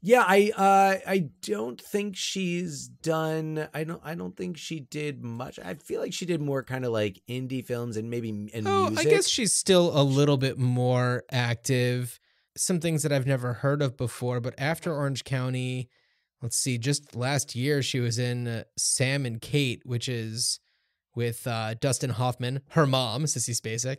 Yeah, I uh I don't think she's done I don't I don't think she did much. I feel like she did more kind of like indie films and maybe and Oh, music. I guess she's still a little bit more active. Some things that I've never heard of before, but after Orange County, let's see, just last year she was in uh, Sam and Kate, which is with uh, Dustin Hoffman, her mom, Sissy Spacek,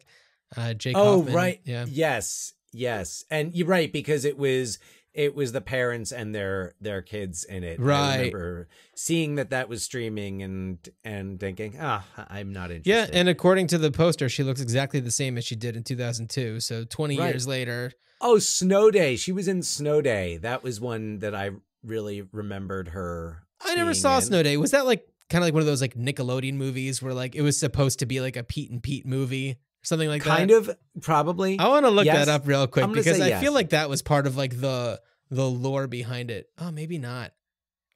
Uh, Jake. Oh, Hoffman. right. Yeah. Yes. Yes. And you're right because it was it was the parents and their their kids in it. Right. I remember seeing that that was streaming and and thinking, ah, I'm not interested. Yeah, and according to the poster, she looks exactly the same as she did in 2002. So 20 Right. years later, oh, Snow Day. She was in Snow Day. That was one that I really remembered her. I never saw in. Snow Day. Was that like kind of like one of those like Nickelodeon movies where like it was supposed to be like a Pete and Pete movie something like that? Kind of, probably. I want to look Yes. that up real quick because I yes. feel like that was part of like the the lore behind it. Oh, maybe not.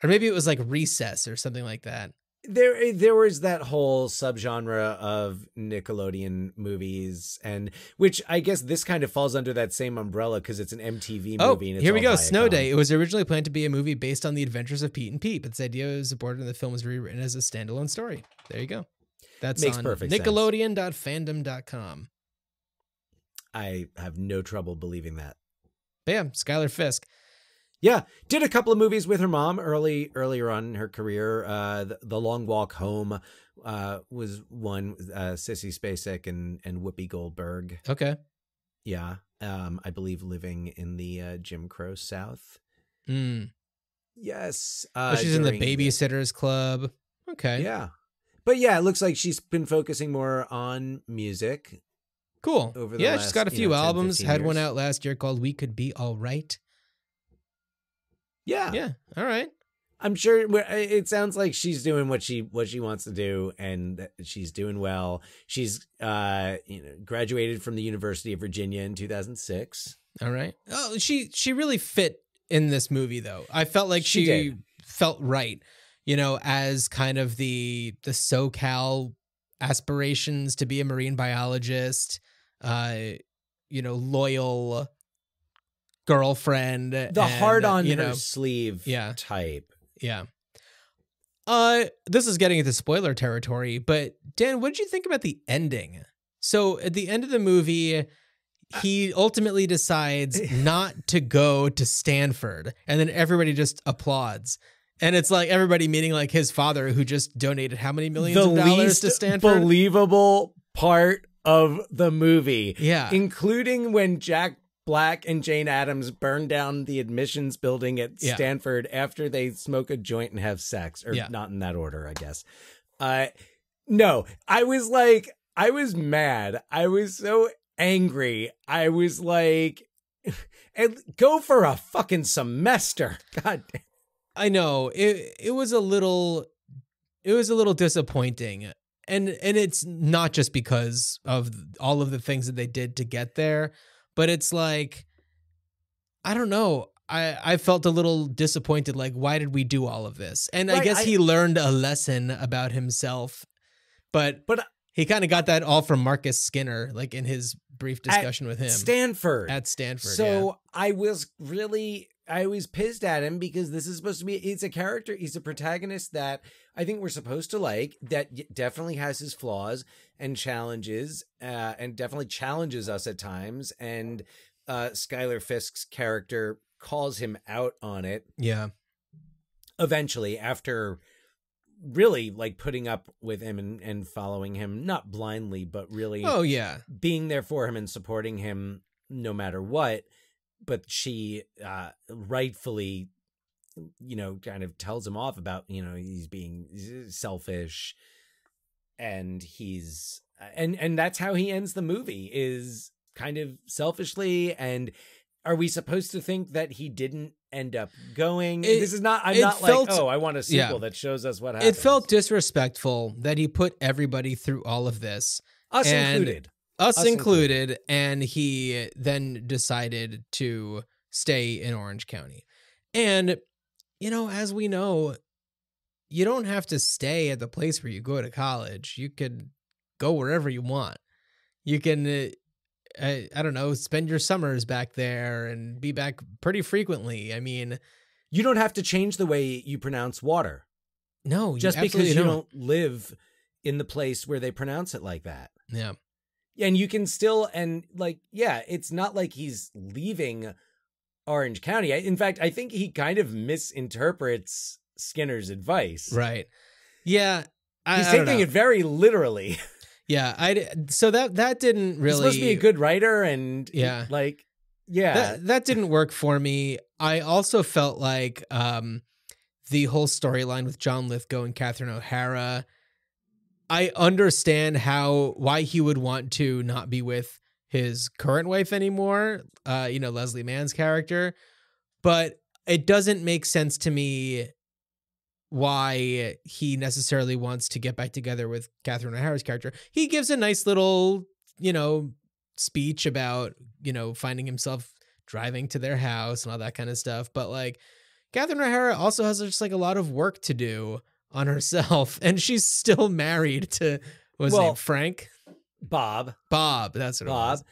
Or maybe it was like Recess or something like that. there eh, there was that whole subgenre of Nickelodeon movies and which I guess this kind of falls under that same umbrella because it's an MTV Oh, movie here we go. Snow Day. It was originally planned to be a movie based on the adventures of Pete and Pete, but this idea was aborted and the film was rewritten as a standalone story. There you go. That's Makes on perfect. Nickelodeon.fandom.com. I have no trouble believing that. Bam, Schuyler Fisk. Yeah, did a couple of movies with her mom early earlier on in her career. Uh, the, the Long Walk Home uh, was one. Uh, Sissy Spacek and and Whoopi Goldberg. Okay. Yeah, um, I believe living in the uh, Jim Crow South. Mm. Yes, Oh, uh, she's in the Babysitters Club. Okay. Yeah, but yeah, it looks like she's been focusing more on music. Cool. Over the yeah, she's got a you few know, albums. 15 Had one out last year called We Could Be All Right. Yeah, Yeah. All right. I'm sure it sounds like she's doing what she what she wants to do, and that she's doing well. She's uh, you know, graduated from the University of Virginia in 2006. All right. Oh, she she really fit in this movie though. I felt like She she, felt right, you know, as kind of the the SoCal aspirations to be a marine biologist, uh, you know, loyal girlfriend. The and, hard on you her know, sleeve yeah. type. yeah. Uh, this is getting into spoiler territory, but Dan, what did you think about the ending? So at the end of the movie, he ultimately decides <laughs> not to go to Stanford, and then everybody just applauds. And it's like everybody meaning like his father who just donated how many millions the of dollars to Stanford? believable part of the movie. Yeah. Including when Jack Black and Jane Adams burn down the admissions building at Yeah. Stanford after they smoke a joint and have sex. Or Yeah. not in that order, I guess. Uh no, I was like I was mad. I was so angry. I was like <laughs> and go for a fucking semester. <laughs> God damn. I know it. It was a little, it was a little disappointing, and and it's not just because of all of the things that they did to get there, but it's like, I don't know. I I felt a little disappointed. Like, why did we do all of this? And I guess I- he learned a lesson about himself, but But uh he kind of got that all from Marcus Skinner, like in his brief discussion with him Stanford. at Stanford. So yeah. I was really, I was pissed at him because this is supposed to be, it's a character, he's a protagonist that I think we're supposed to like, that definitely has his flaws and challenges, uh, and definitely challenges us at times. And uh, Schuyler Fisk's character calls him out on it yeah, eventually after really like putting up with him and, and following him, not blindly, but really oh yeah, being there for him and supporting him no matter what but she uh rightfully you know kind of tells him off about you know he's being selfish and he's and and that's how he ends the movie is kind of selfishly and are we supposed to think that he didn't end up going? It- this is not i'm not felt- like oh i want a yeah. sequel that shows us what happened it felt disrespectful that he put everybody through all of this us and- included us, Us included, and he then decided to stay in Orange County. And, you know, as we know, you don't have to stay at the place where you go to college. You could go wherever you want. You can, uh, I, I don't know, spend your summers back there and be back pretty frequently. I mean, you don't have to change the way you pronounce water no, just because you don't live in the place where they pronounce it like that. Yeah. And you can still and like yeah, it's not like he's leaving Orange County. In fact, I think he kind of misinterprets Skinner's advice. Right. Yeah. I, He's I taking it very literally. <laughs> Yeah, i so that that didn't really He's supposed to be a good writer, and Yeah. like yeah, that that didn't work for me. I also felt like um the whole storyline with John Lithgow and Catherine O'Hara. I understand how why he would want to not be with his current wife anymore. Uh, you know, Leslie Mann's character, but it doesn't make sense to me why he necessarily wants to get back together with Catherine O'Hara's character. He gives a nice little, you know, speech about, you know, finding himself driving to their house and all that kind of stuff. But like Catherine O'Hara also has just like a lot of work to do on herself. <laughs> And she's still married to what was Well, name? Frank? Bob. Bob. That's what it Bob. was.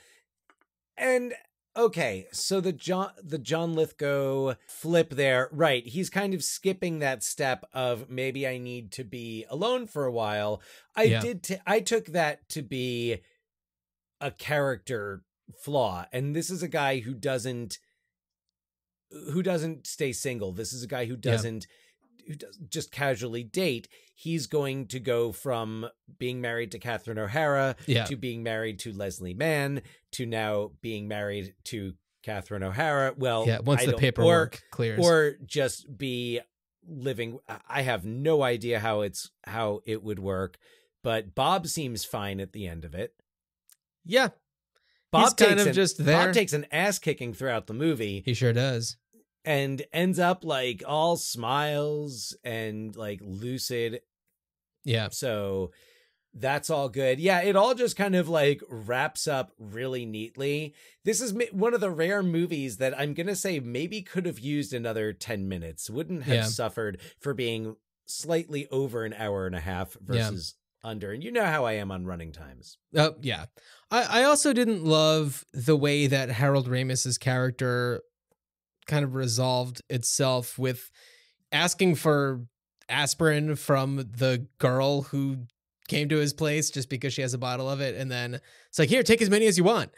And okay, so the John the John Lithgow flip there, right? He's kind of skipping that step of maybe I need to be alone for a while. I Yeah. did. T- I took that to be a character flaw, and this is a guy who doesn't who doesn't stay single. This is a guy who doesn't who does just casually date. He's going to go from being married to Catherine O'Hara Yeah. to being married to Leslie Mann to now being married to Catherine O'Hara. Well, Yeah. Once I the paperwork clears. or, or just be living. I have no idea how it's how it would work, but Bob seems fine at the end of it. yeah. Bob He's kind takes of an- just there. Bob takes an ass kicking throughout the movie He sure does. And ends up like all smiles and like lucid Yeah. So that's all good. Yeah, it all just kind of like wraps up really neatly. This is one of the rare movies that I'm going to say maybe could have used another 10 minutes. Wouldn't have Yeah. suffered for being slightly over an hour and a half versus under. And you know how I am on running times. Oh yeah. I, I also didn't love the way that Harold Ramis's character kind of resolved itself with asking for aspirin from the girl who came to his place just because she has a bottle of it and then it's like here take as many as you want.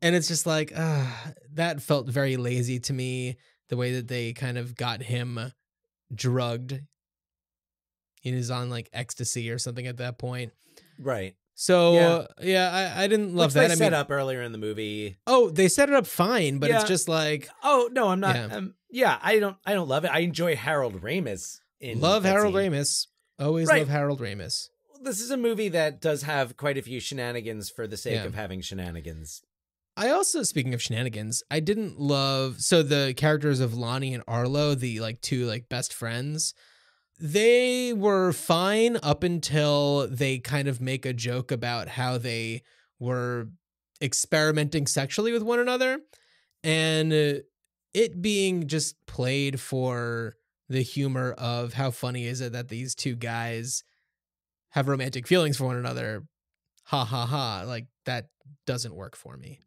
And it's just like uh, that felt very lazy to me the way that they kind of got him drugged. He was on like ecstasy or something at that point. Right. So Yeah. uh, yeah, I, I didn't love Which that. they I set mean, up earlier in the movie. oh, they set it up fine, but it's just like Oh, no, I'm not. Yeah. Um, yeah, I don't I don't love it. I enjoy Harold Ramis in love Harold scene. Ramis. Always Right. love Harold Ramis. this is a movie that does have quite a few shenanigans for the sake Yeah. of having shenanigans. I also, speaking of shenanigans, I didn't love so the characters of Lonnie and Arlo, the like two like best friends. They were fine up until they kind of make a joke about how they were experimenting sexually with one another, and uh, it being just played for the humor of how funny is it that these two guys have romantic feelings for one another. Ha ha ha! Like that doesn't work for me.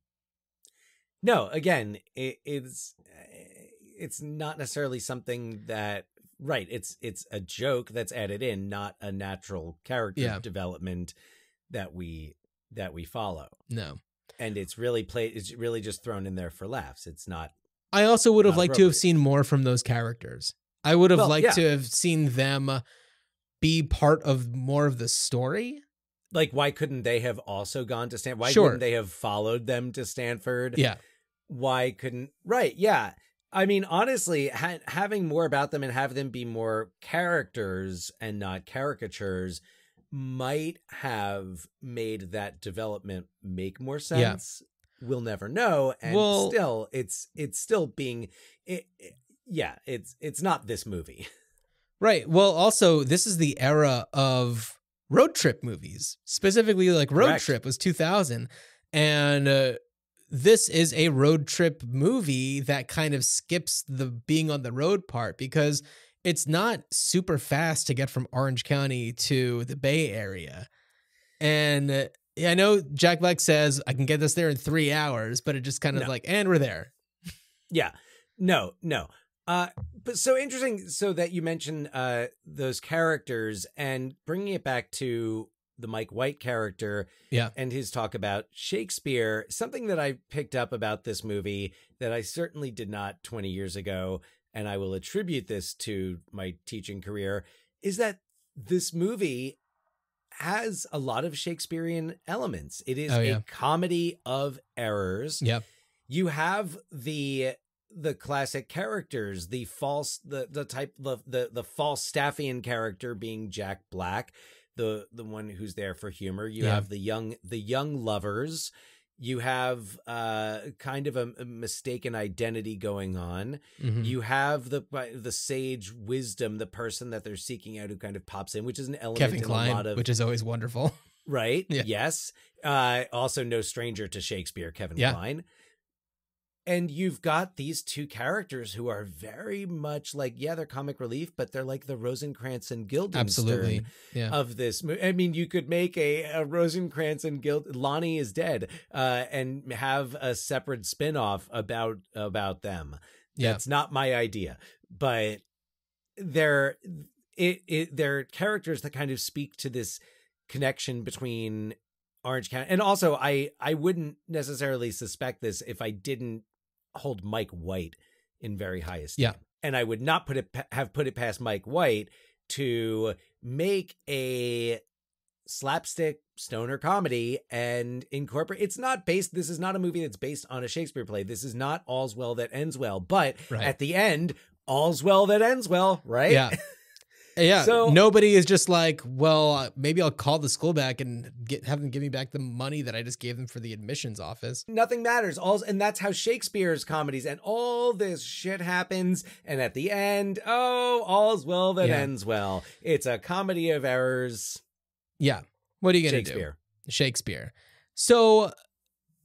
No, again, it, it's it's not necessarily something that right. It's it's a joke that's added in, not a natural character Yeah. development that we that we follow. No. And it's really played. It's really just thrown in there for laughs. It's not. I also would have liked to have seen more from those characters. I would have Well, liked yeah. to have seen them be part of more of the story. Like, why couldn't they have also gone to Stanford? Why Sure. wouldn't they have followed them to Stanford? Yeah. why couldn't right yeah i mean honestly ha- having more about them and have them be more characters and not caricatures might have made that development make more Yeah. sense we'll never know and Well- still it's it's still being it, it- yeah it's it's not this movie <laughs> Right. Well, also, this is the era of road trip movies. Specifically, like Road Correct. Trip was 2000. And uh, this is a road trip movie that kind of skips the being on the road part because it's not super fast to get from Orange County to the Bay Area. And yeah, I know Jack Black says I can get this there in three hours, but it just kind of No. like, and we're there. Yeah. No, no. Uh but so interesting so that you mentioned uh those characters and bringing it back to the Mike White character Yeah. and his talk about Shakespeare, something that I picked up about this movie that I certainly did not 20 years ago and I will attribute this to my teaching career is that this movie has a lot of Shakespearean elements. It is Oh, yeah. a comedy of errors. Yep. You have the the classic characters, the false the the type the the, the Falstaffian character being Jack Black, the the one who's there for humor. You Yeah. have the young the young lovers. You have uh kind of a, a mistaken identity going on. Mhm. You have the the sage wisdom, the person that they're seeking out who kind of pops in, which is an element Kevin in a Kline, lot of which is always wonderful. <laughs> right. Yeah. Yes. Uh, also, no stranger to Shakespeare, Kevin Yeah. Kline. And you've got these two characters who are very much like, yeah, they're comic relief, but they're like the Rosencrantz and Guildenstern Absolutely. Yeah. of this. I mean, you could make a, a Rosencrantz and Guild. Lonnie is dead, uh, and have a separate spin-off about about them. Yeah. That's not my idea, but they're it, it they're characters that kind of speak to this connection between Orange County, and also I I wouldn't necessarily suspect this if I didn't hold Mike White in very high esteem. Yeah. and I would not put it have put it past Mike White to make a slapstick stoner comedy and incorporate it's not based this is not a movie that's based on a shakespeare play this is not all's well that ends well but Right. at the end all's well that ends well right Yeah. <laughs> Yeah. So- nobody is just like, well, uh, maybe I'll call the school back and get have them give me back the money that I just gave them for the admissions office. nothing matters all and that's how shakespeare's comedies and all this shit happens and at the end oh all's well that Yeah. ends well it's a comedy of errors Yeah. What are you gonna do? shakespeare Shakespeare. So,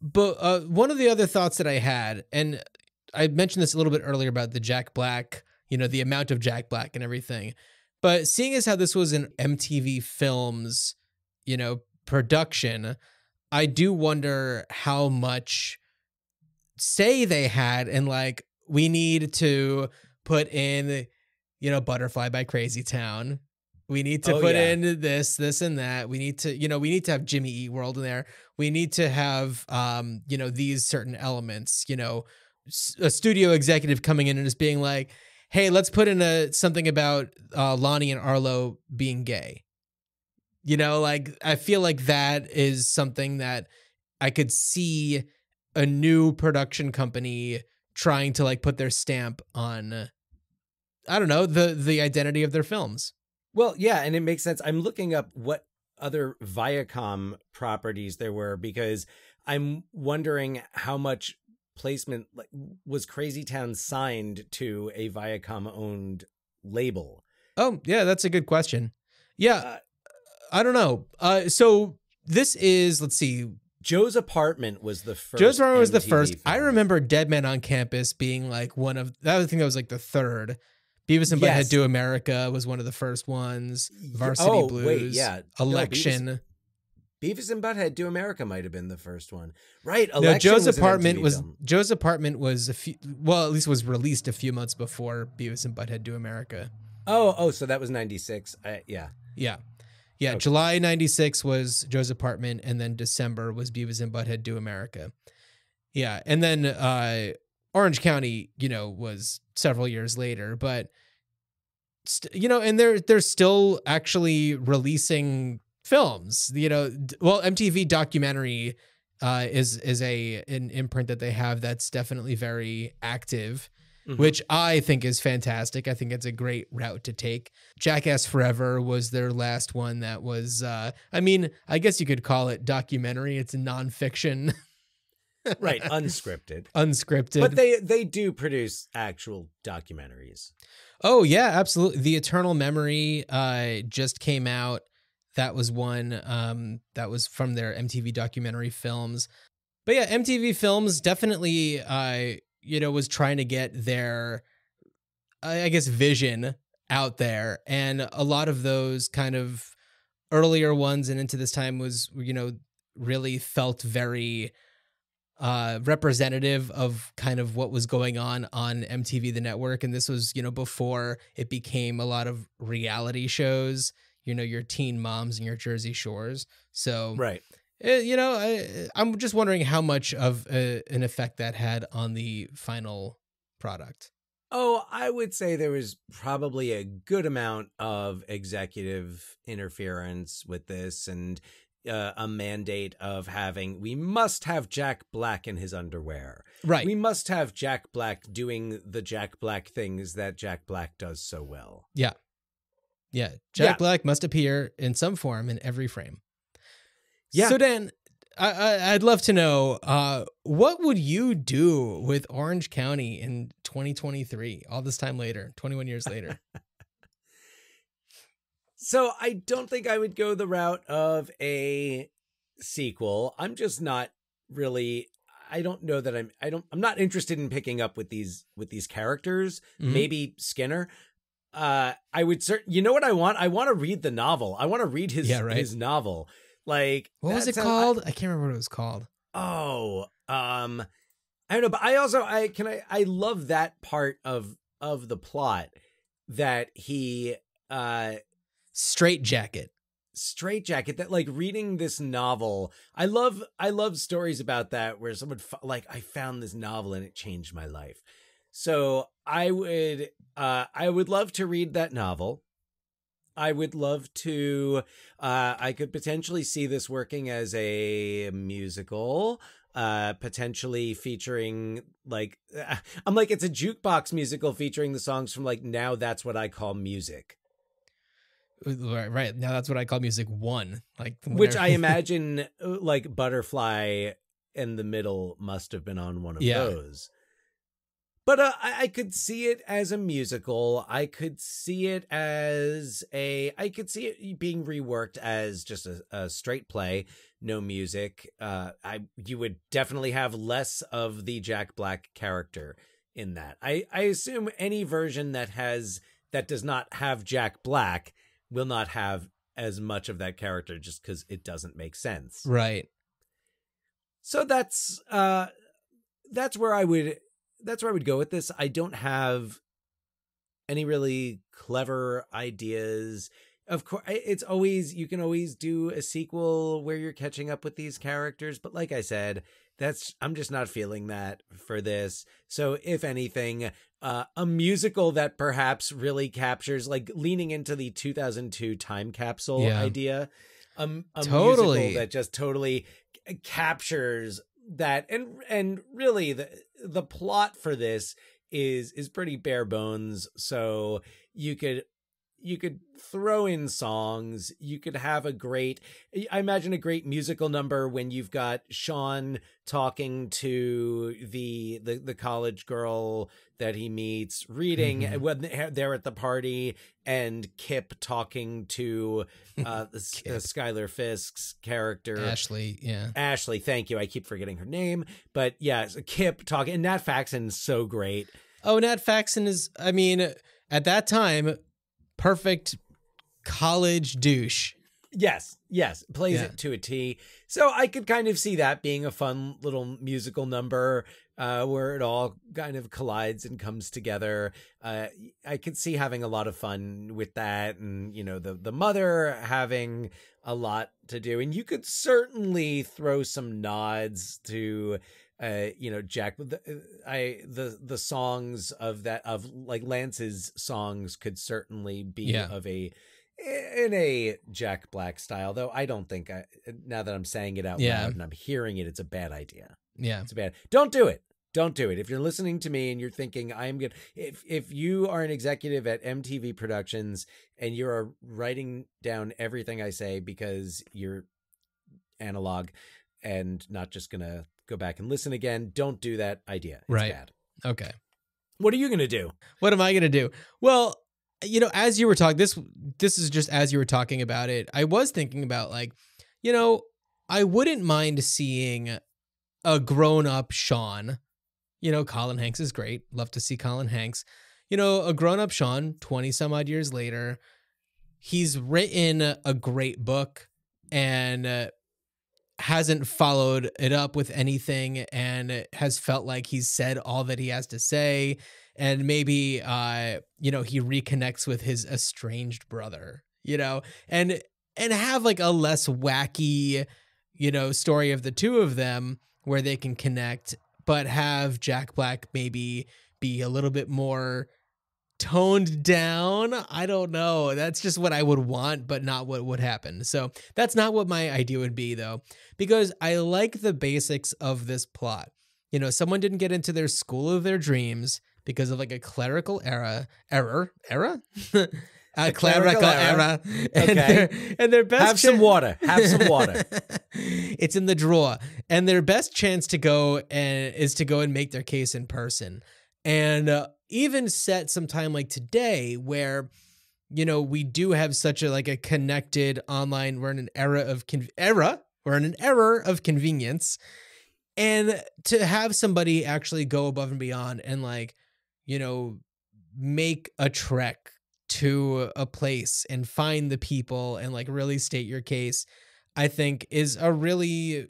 but uh, one of the other thoughts that I had, and I mentioned this a little bit earlier about the Jack Black, you know, the amount of Jack Black and everything. But seeing as how this was an MTV Films, you know, production, I do wonder how much say they had and like we need to put in, you know, Butterfly by Crazy Town. We need to Oh, put yeah. in this, this, and that. We need to, you know, we need to have Jimmy Eat World in there. We need to have, um, you know, these certain elements. You know, a studio executive coming in and just being like, "Hey, let's put in a something about uh, Lonnie and Arlo being gay." You know, like I feel like that is something that I could see a new production company trying to like put their stamp on. I don't know the the identity of their films. Well, yeah, and it makes sense. I'm looking up what other Viacom properties there were because I'm wondering how much placement like was Crazy Town signed to a Viacom owned label. Oh, yeah, that's a good question. Yeah, Uh, I don't know. Uh, so this is let's see. Joe's apartment was the first. Joe's Farmer was the first. I remember Dead Man on Campus being like one of. I think that was like the third. Beavis and Butthead Do America was one of the first ones. Varsity oh, Blues. wait, yeah. No, Election. Beavis and Butthead Do America might have been the first one, right? no, Joe's was apartment was. Joe's apartment was a few. Well, at least was released a few months before Beavis and Butthead Do America. Oh, oh, so that was '96. Uh, yeah. Yeah. Yeah. Okay. July 96 was Joe's apartment, and then December was Beavis and Butthead Do America. Yeah. And then uh, Orange County, you know, was several years later, but, you know, and they're, they're still actually releasing films, you know, well, MTV documentary uh, is, is a, an imprint that they have that's definitely very active Mhm. which I think is fantastic. I think it's a great route to take. Jackass Forever was their last one that was uh I mean, I guess you could call it documentary. It's nonfiction, <laughs> right, unscripted. unscripted. But they they do produce actual documentaries. oh yeah, absolutely. The Eternal Memory uh just came out. That was one um that was from their MTV documentary films. But yeah, MTV Films definitely uh you know was trying to get their I guess vision out there. And a lot of those kind of earlier ones and into this time was you know really felt very uh representative of kind of what was going on on MTV the network. And this was you know before it became a lot of reality shows you know your teen moms and your Jersey Shores so Right. uh, you know, I, I'm just wondering how much of a, an effect that had on the final product. Oh, I would say there was probably a good amount of executive interference with this and uh, a mandate of having we must have Jack Black in his underwear. Right. We must have Jack Black doing the Jack Black things that Jack Black does so well. yeah. Yeah. Jack Yeah. Black must appear in some form in every frame. Yeah. So Dan, I, I'd love to know uh what would you do with Orange County in 2023, all this time later, 21 years later? <laughs> So I don't think I would go the route of a sequel. I'm just not really I don't know that I'm I don't I'm not interested in picking up with these with these characters. Mhm. Maybe Skinner. Uh I would cert you know what I want? I want to read the novel. I want to read his Yeah, right. his novel. Like What was it called? I, can't remember what it was called. Oh, um, I don't know, but I also I can I I love that part of of the plot that he uh Straight Jacket. straight jacket that like reading this novel i love i love stories about that where someone like i found this novel and it changed my life so i would uh i would love to read that novel i would love to uh i could potentially see this working as a musical uh potentially featuring like <laughs> i'm like it's a jukebox musical featuring the songs from like now that's what i call music Right, right. Now that's what I call music one. Like which I <laughs> imagine uh, like Butterfly in the middle must have been on one of Yeah. those. But uh, I, I could see it as a musical. I could see it as a. I could see it being reworked as just a, a straight play, no music. Uh, I you would definitely have less of the Jack Black character in that. I I assume any version that has that does not have Jack Black will not have as much of that character just because it doesn't make sense. Right. So that's uh that's where I would that's where I would go with this. I don't have any really clever ideas. Of course, it's always you can always do a sequel where you're catching up with these characters, but like I said, that's I'm just not feeling that for this. So if anything, uh, a musical that perhaps really captures like leaning into the 2002 time capsule Yeah. idea. Um, a Totally. musical that just totally captures that and and really the the plot for this is is pretty bare bones. So you could you could throw in songs you could have a great i imagine a great musical number when you've got shaun talking to the the, the college girl that he meets reading Mhm. when they're at the party and kip talking to uh, <laughs> Kip. uh schuyler fisk's character Ashley. Yeah. Ashley, thank you. I keep forgetting her name, but yeah, Kip talking, and Nat Faxon is so great. Oh, Nat Faxon is. I mean, at that time, perfect college douche. Yes, yes, plays Yeah. it to a T. So I could kind of see that being a fun little musical number uh, where it all kind of collides and comes together. Uh, I could see having a lot of fun with that, and you know, the the mother having a lot to do, and you could certainly throw some nods to. Uh, you know, Jack. The, I the the songs of that of like Lance's songs could certainly be Yeah. of a in a Jack Black style, though I don't think I now that I'm saying it out Yeah. loud and I'm hearing it, it's a bad idea. Yeah. It's a bad. Don't do it. Don't do it. If you're listening to me and you're thinking I'm good, if if you are an executive at MTV Productions and you are writing down everything I say because you're analog and not just gonna go back and listen again, don't do that idea. It's Right. bad. Okay. What are you gonna do? What am I gonna do? Well, you know, as you were talking, this this is just as you were talking about it. I was thinking about like, you know, I wouldn't mind seeing a grown up Shaun. You know, Colin Hanks is great. Love to see Colin Hanks. You know, a grown up Shaun, twenty some odd years later, he's written a great book and. Uh, hasn't followed it up with anything and has felt like he's said all that he has to say. And maybe uh you know he reconnects with his estranged brother you know and and have like a less wacky you know story of the two of them where they can connect but have Jack Black maybe be a little bit more toned down. I don't know. That's just what I would want, but not what would happen. So that's not what my idea would be, though, because I like the basics of this plot. You know, someone didn't get into their school of their dreams because of like a clerical era error era. <laughs> a clerical, clerical and, Okay. their, and their best Have some water. Have some water. <laughs> it's in the drawer, and their best chance to go and is to go and make their case in person, and uh, even set some time like today where you know we do have such a like a connected online. We're in an era of con- era. We're in an era of convenience, and to have somebody actually go above and beyond and like you know make a trek to a place and find the people and like really state your case i think is a really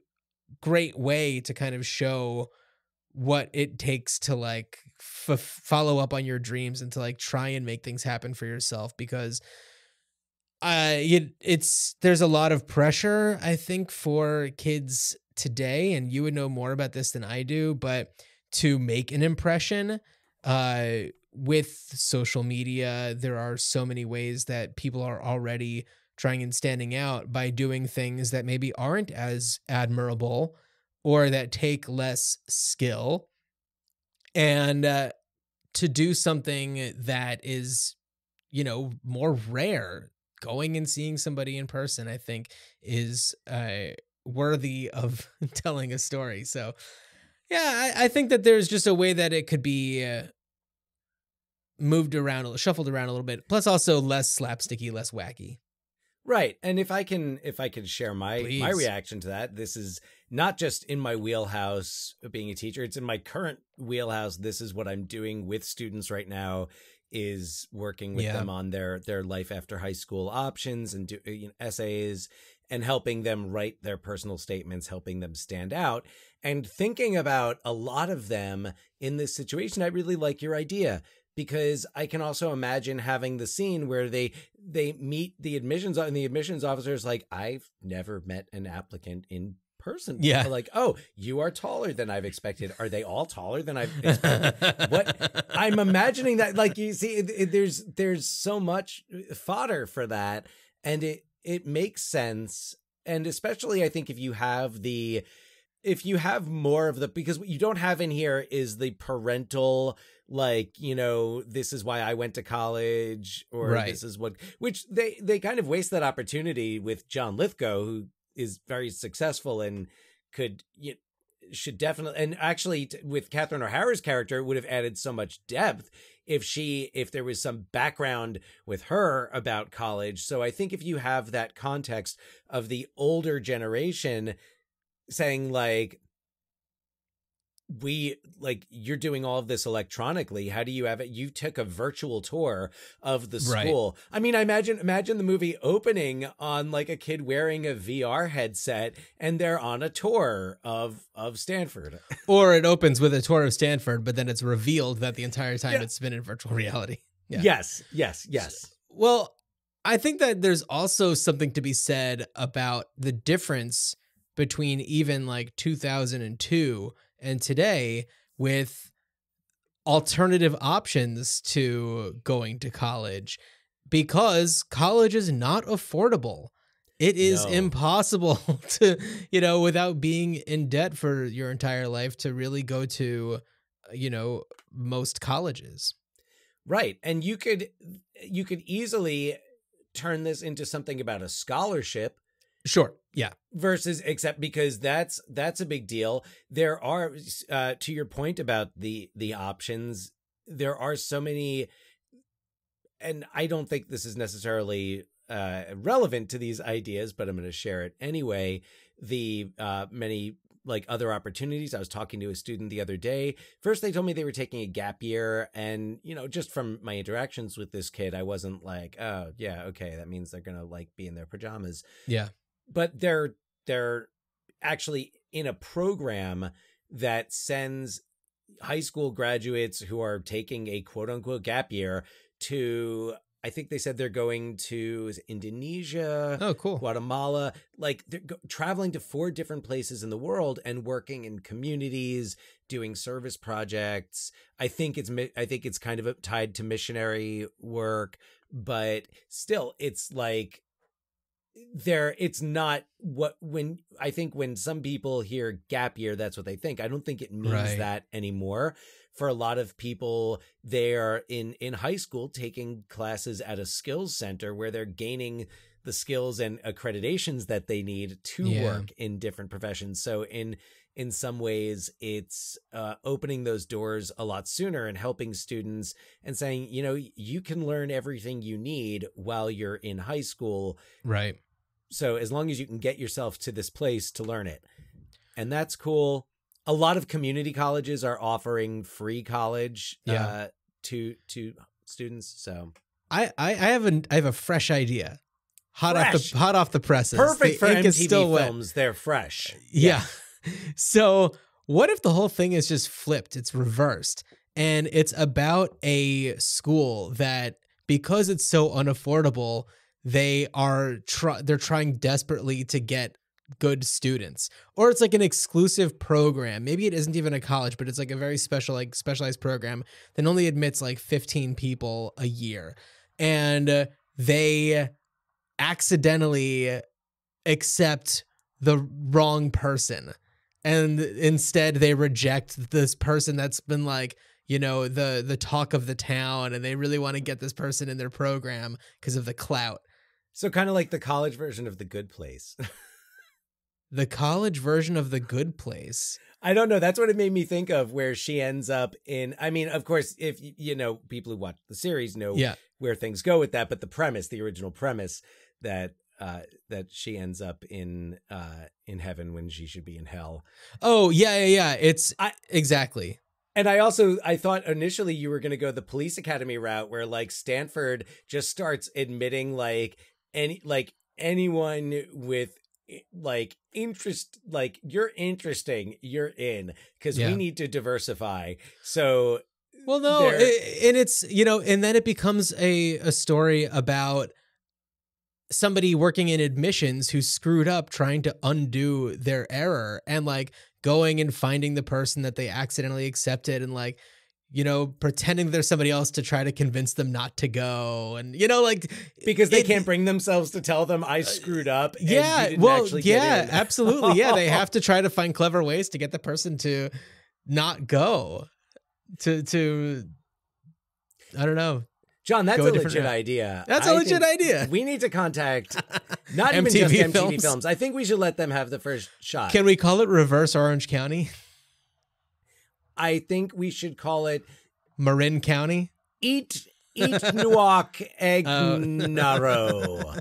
great way to kind of show what it takes to like f- follow up on your dreams and to like try and make things happen for yourself because uh it, it's there's a lot of pressure i think for kids today and you would know more about this than i do but to make an impression uh with social media there are so many ways that people are already trying and standing out by doing things that maybe aren't as admirable or that take less skill and uh, to do something that is you know more rare going and seeing somebody in person i think is uh, worthy of <laughs> telling a story. So yeah I, I think that there's just a way that it could be uh, moved around shuffled around a little bit plus also less slapsticky less wacky Right. And if I can if I can share my my reaction to that, this is not just in my wheelhouse being a teacher, it's in my current wheelhouse. This is what I'm doing with students right now is working with Yeah. them on their their life after high school options and do uh, you know, essays and helping them write their personal statements, helping them stand out and thinking about a lot of them in this situation. I really like your idea because I can also imagine having the scene where they they meet the admissions and the admissions officer is like, I've never met an applicant in person. Yeah. Like, oh, you are taller than I've expected. Are they all taller than I've expected? what I'm imagining that like you see it, it- there's there's so much fodder for that and it it makes sense and especially I think if you have the if you have more of the because what you don't have in here is the parental like you know this is why I went to college or Right. this is what which they they kind of waste that opportunity with John Lithgow who is very successful and could you should definitely and actually t- with Catherine O'Hara's character it would have added so much depth if she if there was some background with her about college so I think if you have that context of the older generation saying like we like you're doing all of this electronically how do you have it you took a virtual tour of the Right. school i mean i imagine imagine the movie opening on like a kid wearing a vr headset and they're on a tour of of stanford <laughs> or it opens with a tour of stanford but then it's revealed that the entire time Yeah. it's been in virtual reality Yeah. yes yes yes Well, I think that there's also something to be said about the difference between even like 2002 and today with alternative options to going to college because college is not affordable. It is No. impossible <laughs> to, you know, without being in debt for your entire life to really go to, you know, most colleges. Right. And you could you could easily turn this into something about a scholarship Sure. Yeah. versus except because that's that's a big deal. There are uh to your point about the the options, there are so many and I don't think this is necessarily uh relevant to these ideas, but I'm going to share it anyway. The uh many like other opportunities. I was talking to a student the other day. First, they told me they were taking a gap year. And, you know, just from my interactions with this kid, I wasn't like, oh, yeah, okay, that means they're going to like be in their pajamas. Yeah. But they're, they're actually in a program that sends high school graduates who are taking a quote unquote gap year to I think they said they're going to Indonesia, Oh, cool. Guatemala, like they're go- traveling to four different places in the world and working in communities, doing service projects. I think it's mi- I think it's kind of tied to missionary work, but still, it's like there it's not what when i think when some people hear gap year that's what they think i don't think it means Right. that anymore for a lot of people they're in in high school taking classes at a skills center where they're gaining the skills and accreditations that they need to Yeah. work in different professions so in in some ways it's uh, opening those doors a lot sooner and helping students and saying you know you can learn everything you need while you're in high school Right. So as long as you can get yourself to this place to learn it and that's cool a lot of community colleges are offering free college Yeah. uh, to to students so I, I, I have a I have a fresh idea. Hot off the hot off the presses. perfect The for mtv still wet. films they're fresh Yeah. <laughs> So, what if the whole thing is just flipped? It's reversed. And it's about a school that because it's so unaffordable, they are try- they're trying desperately to get good students. Or it's like an exclusive program. Maybe it isn't even a college, but it's like a very special like specialized program that only admits like 15 people a year. And uh, they accidentally accept the wrong person and instead they reject this person that's been like you know the the talk of the town and they really want to get this person in their program because of the clout so kind of like the college version of the good place <laughs> the college version of the good place I don't know. That's what it made me think of, where she ends up in. I mean, of course, if you know people who watch the series know yeah where things go with that, but the premise, the original premise, that uh, that she ends up in uh, in heaven when she should be in hell. oh yeah yeah yeah it's I- exactly And I also I thought initially you were going to go the police academy route, where like Stanford just starts admitting like any like anyone with eh, like interest like you're interesting you're in because Yeah. we need to diversify so Well, no, They're- and it's you know, and then it becomes a a story about somebody working in admissions who screwed up trying to undo their error and like going and finding the person that they accidentally accepted and like you know pretending there's somebody else to try to convince them not to go and you know like because they it- can't bring themselves to tell them I uh, screwed up. yeah well yeah absolutely yeah they have <laughs> to try to find clever ways to get the person to not go to to i don't know John, that's Go a legit route. idea. That's a a legit idea. We need to contact <laughs> not even just MTV MTV Films. films. I think we should let them have the first shot. Can we call it reverse Orange County? <laughs> I think we should call it Marin County? Eat Eat <laughs> Nuak Egg Oh. <laughs>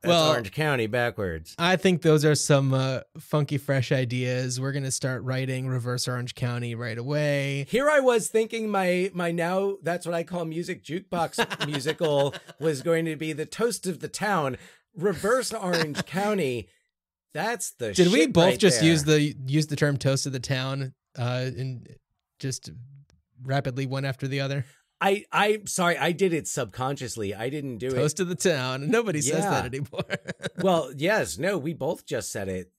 That's Well- Orange County backwards. I think those are some uh, funky, fresh ideas. We're going to start writing reverse Orange County right away. Here I was thinking my my now that's what I call music jukebox <laughs> musical was going to be the toast of the town, reverse Orange County. That's the Did we both right just there. use the use the term toast of the town uh, and just rapidly one after the other? I I sorry, I did it subconsciously. I didn't do it. Toast of the town. Nobody says that anymore. <laughs> Well, yes, no, we both just said it.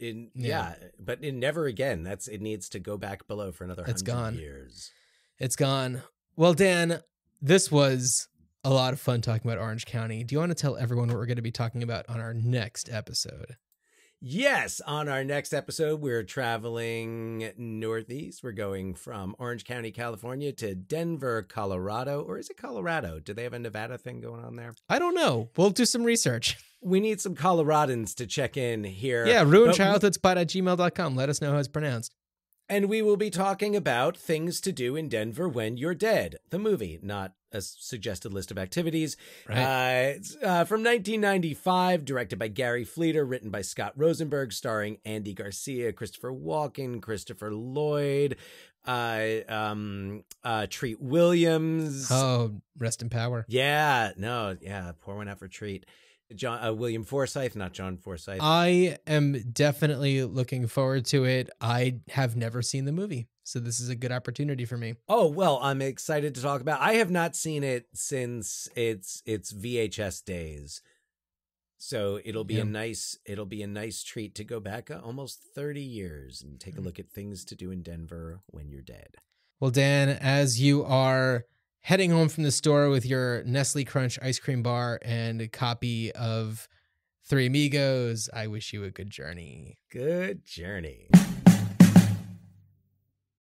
In Yeah. yeah, but in never again. That's it needs to go back below for another It's hundred gone. years. it's gone. Well, Dan, this was a lot of fun talking about Orange County. Do you want to tell everyone what we're going to be talking about on our next episode? Yes, on our next episode, we're traveling northeast. We're going from Orange County, California to Denver, Colorado. Or is it Colorado? Do they have a Nevada thing going on there? I don't know. We'll do some research. We need some Coloradans to check in here. Yeah, ruinchildhoodspot at gmail.com. Let us know how it's pronounced. And we will be talking about things to do in Denver when you're dead. The movie, not a suggested list of activities. Right. Uh, uh, from 1995, directed by Gary Fleder, written by Scott Rosenberg, starring Andy Garcia, Christopher Walken, Christopher Lloyd, uh, um, uh, Treat Williams. Oh, rest in power. Yeah, no, yeah, poor one out for Treat. John uh, William Forsythe, not John Forsythe. I am definitely looking forward to it. I have never seen the movie. So this is a good opportunity for me. Oh well, I'm excited to talk about. I have not seen it since its its VHS days, so it'll be Yeah. a nice it'll be a nice treat to go back almost 30 years and take a Mhm. look at things to do in Denver when you're dead. Well, Dan, as you are heading home from the store with your Nestle Crunch ice cream bar and a copy of Three Amigos, I wish you a good journey. Good journey.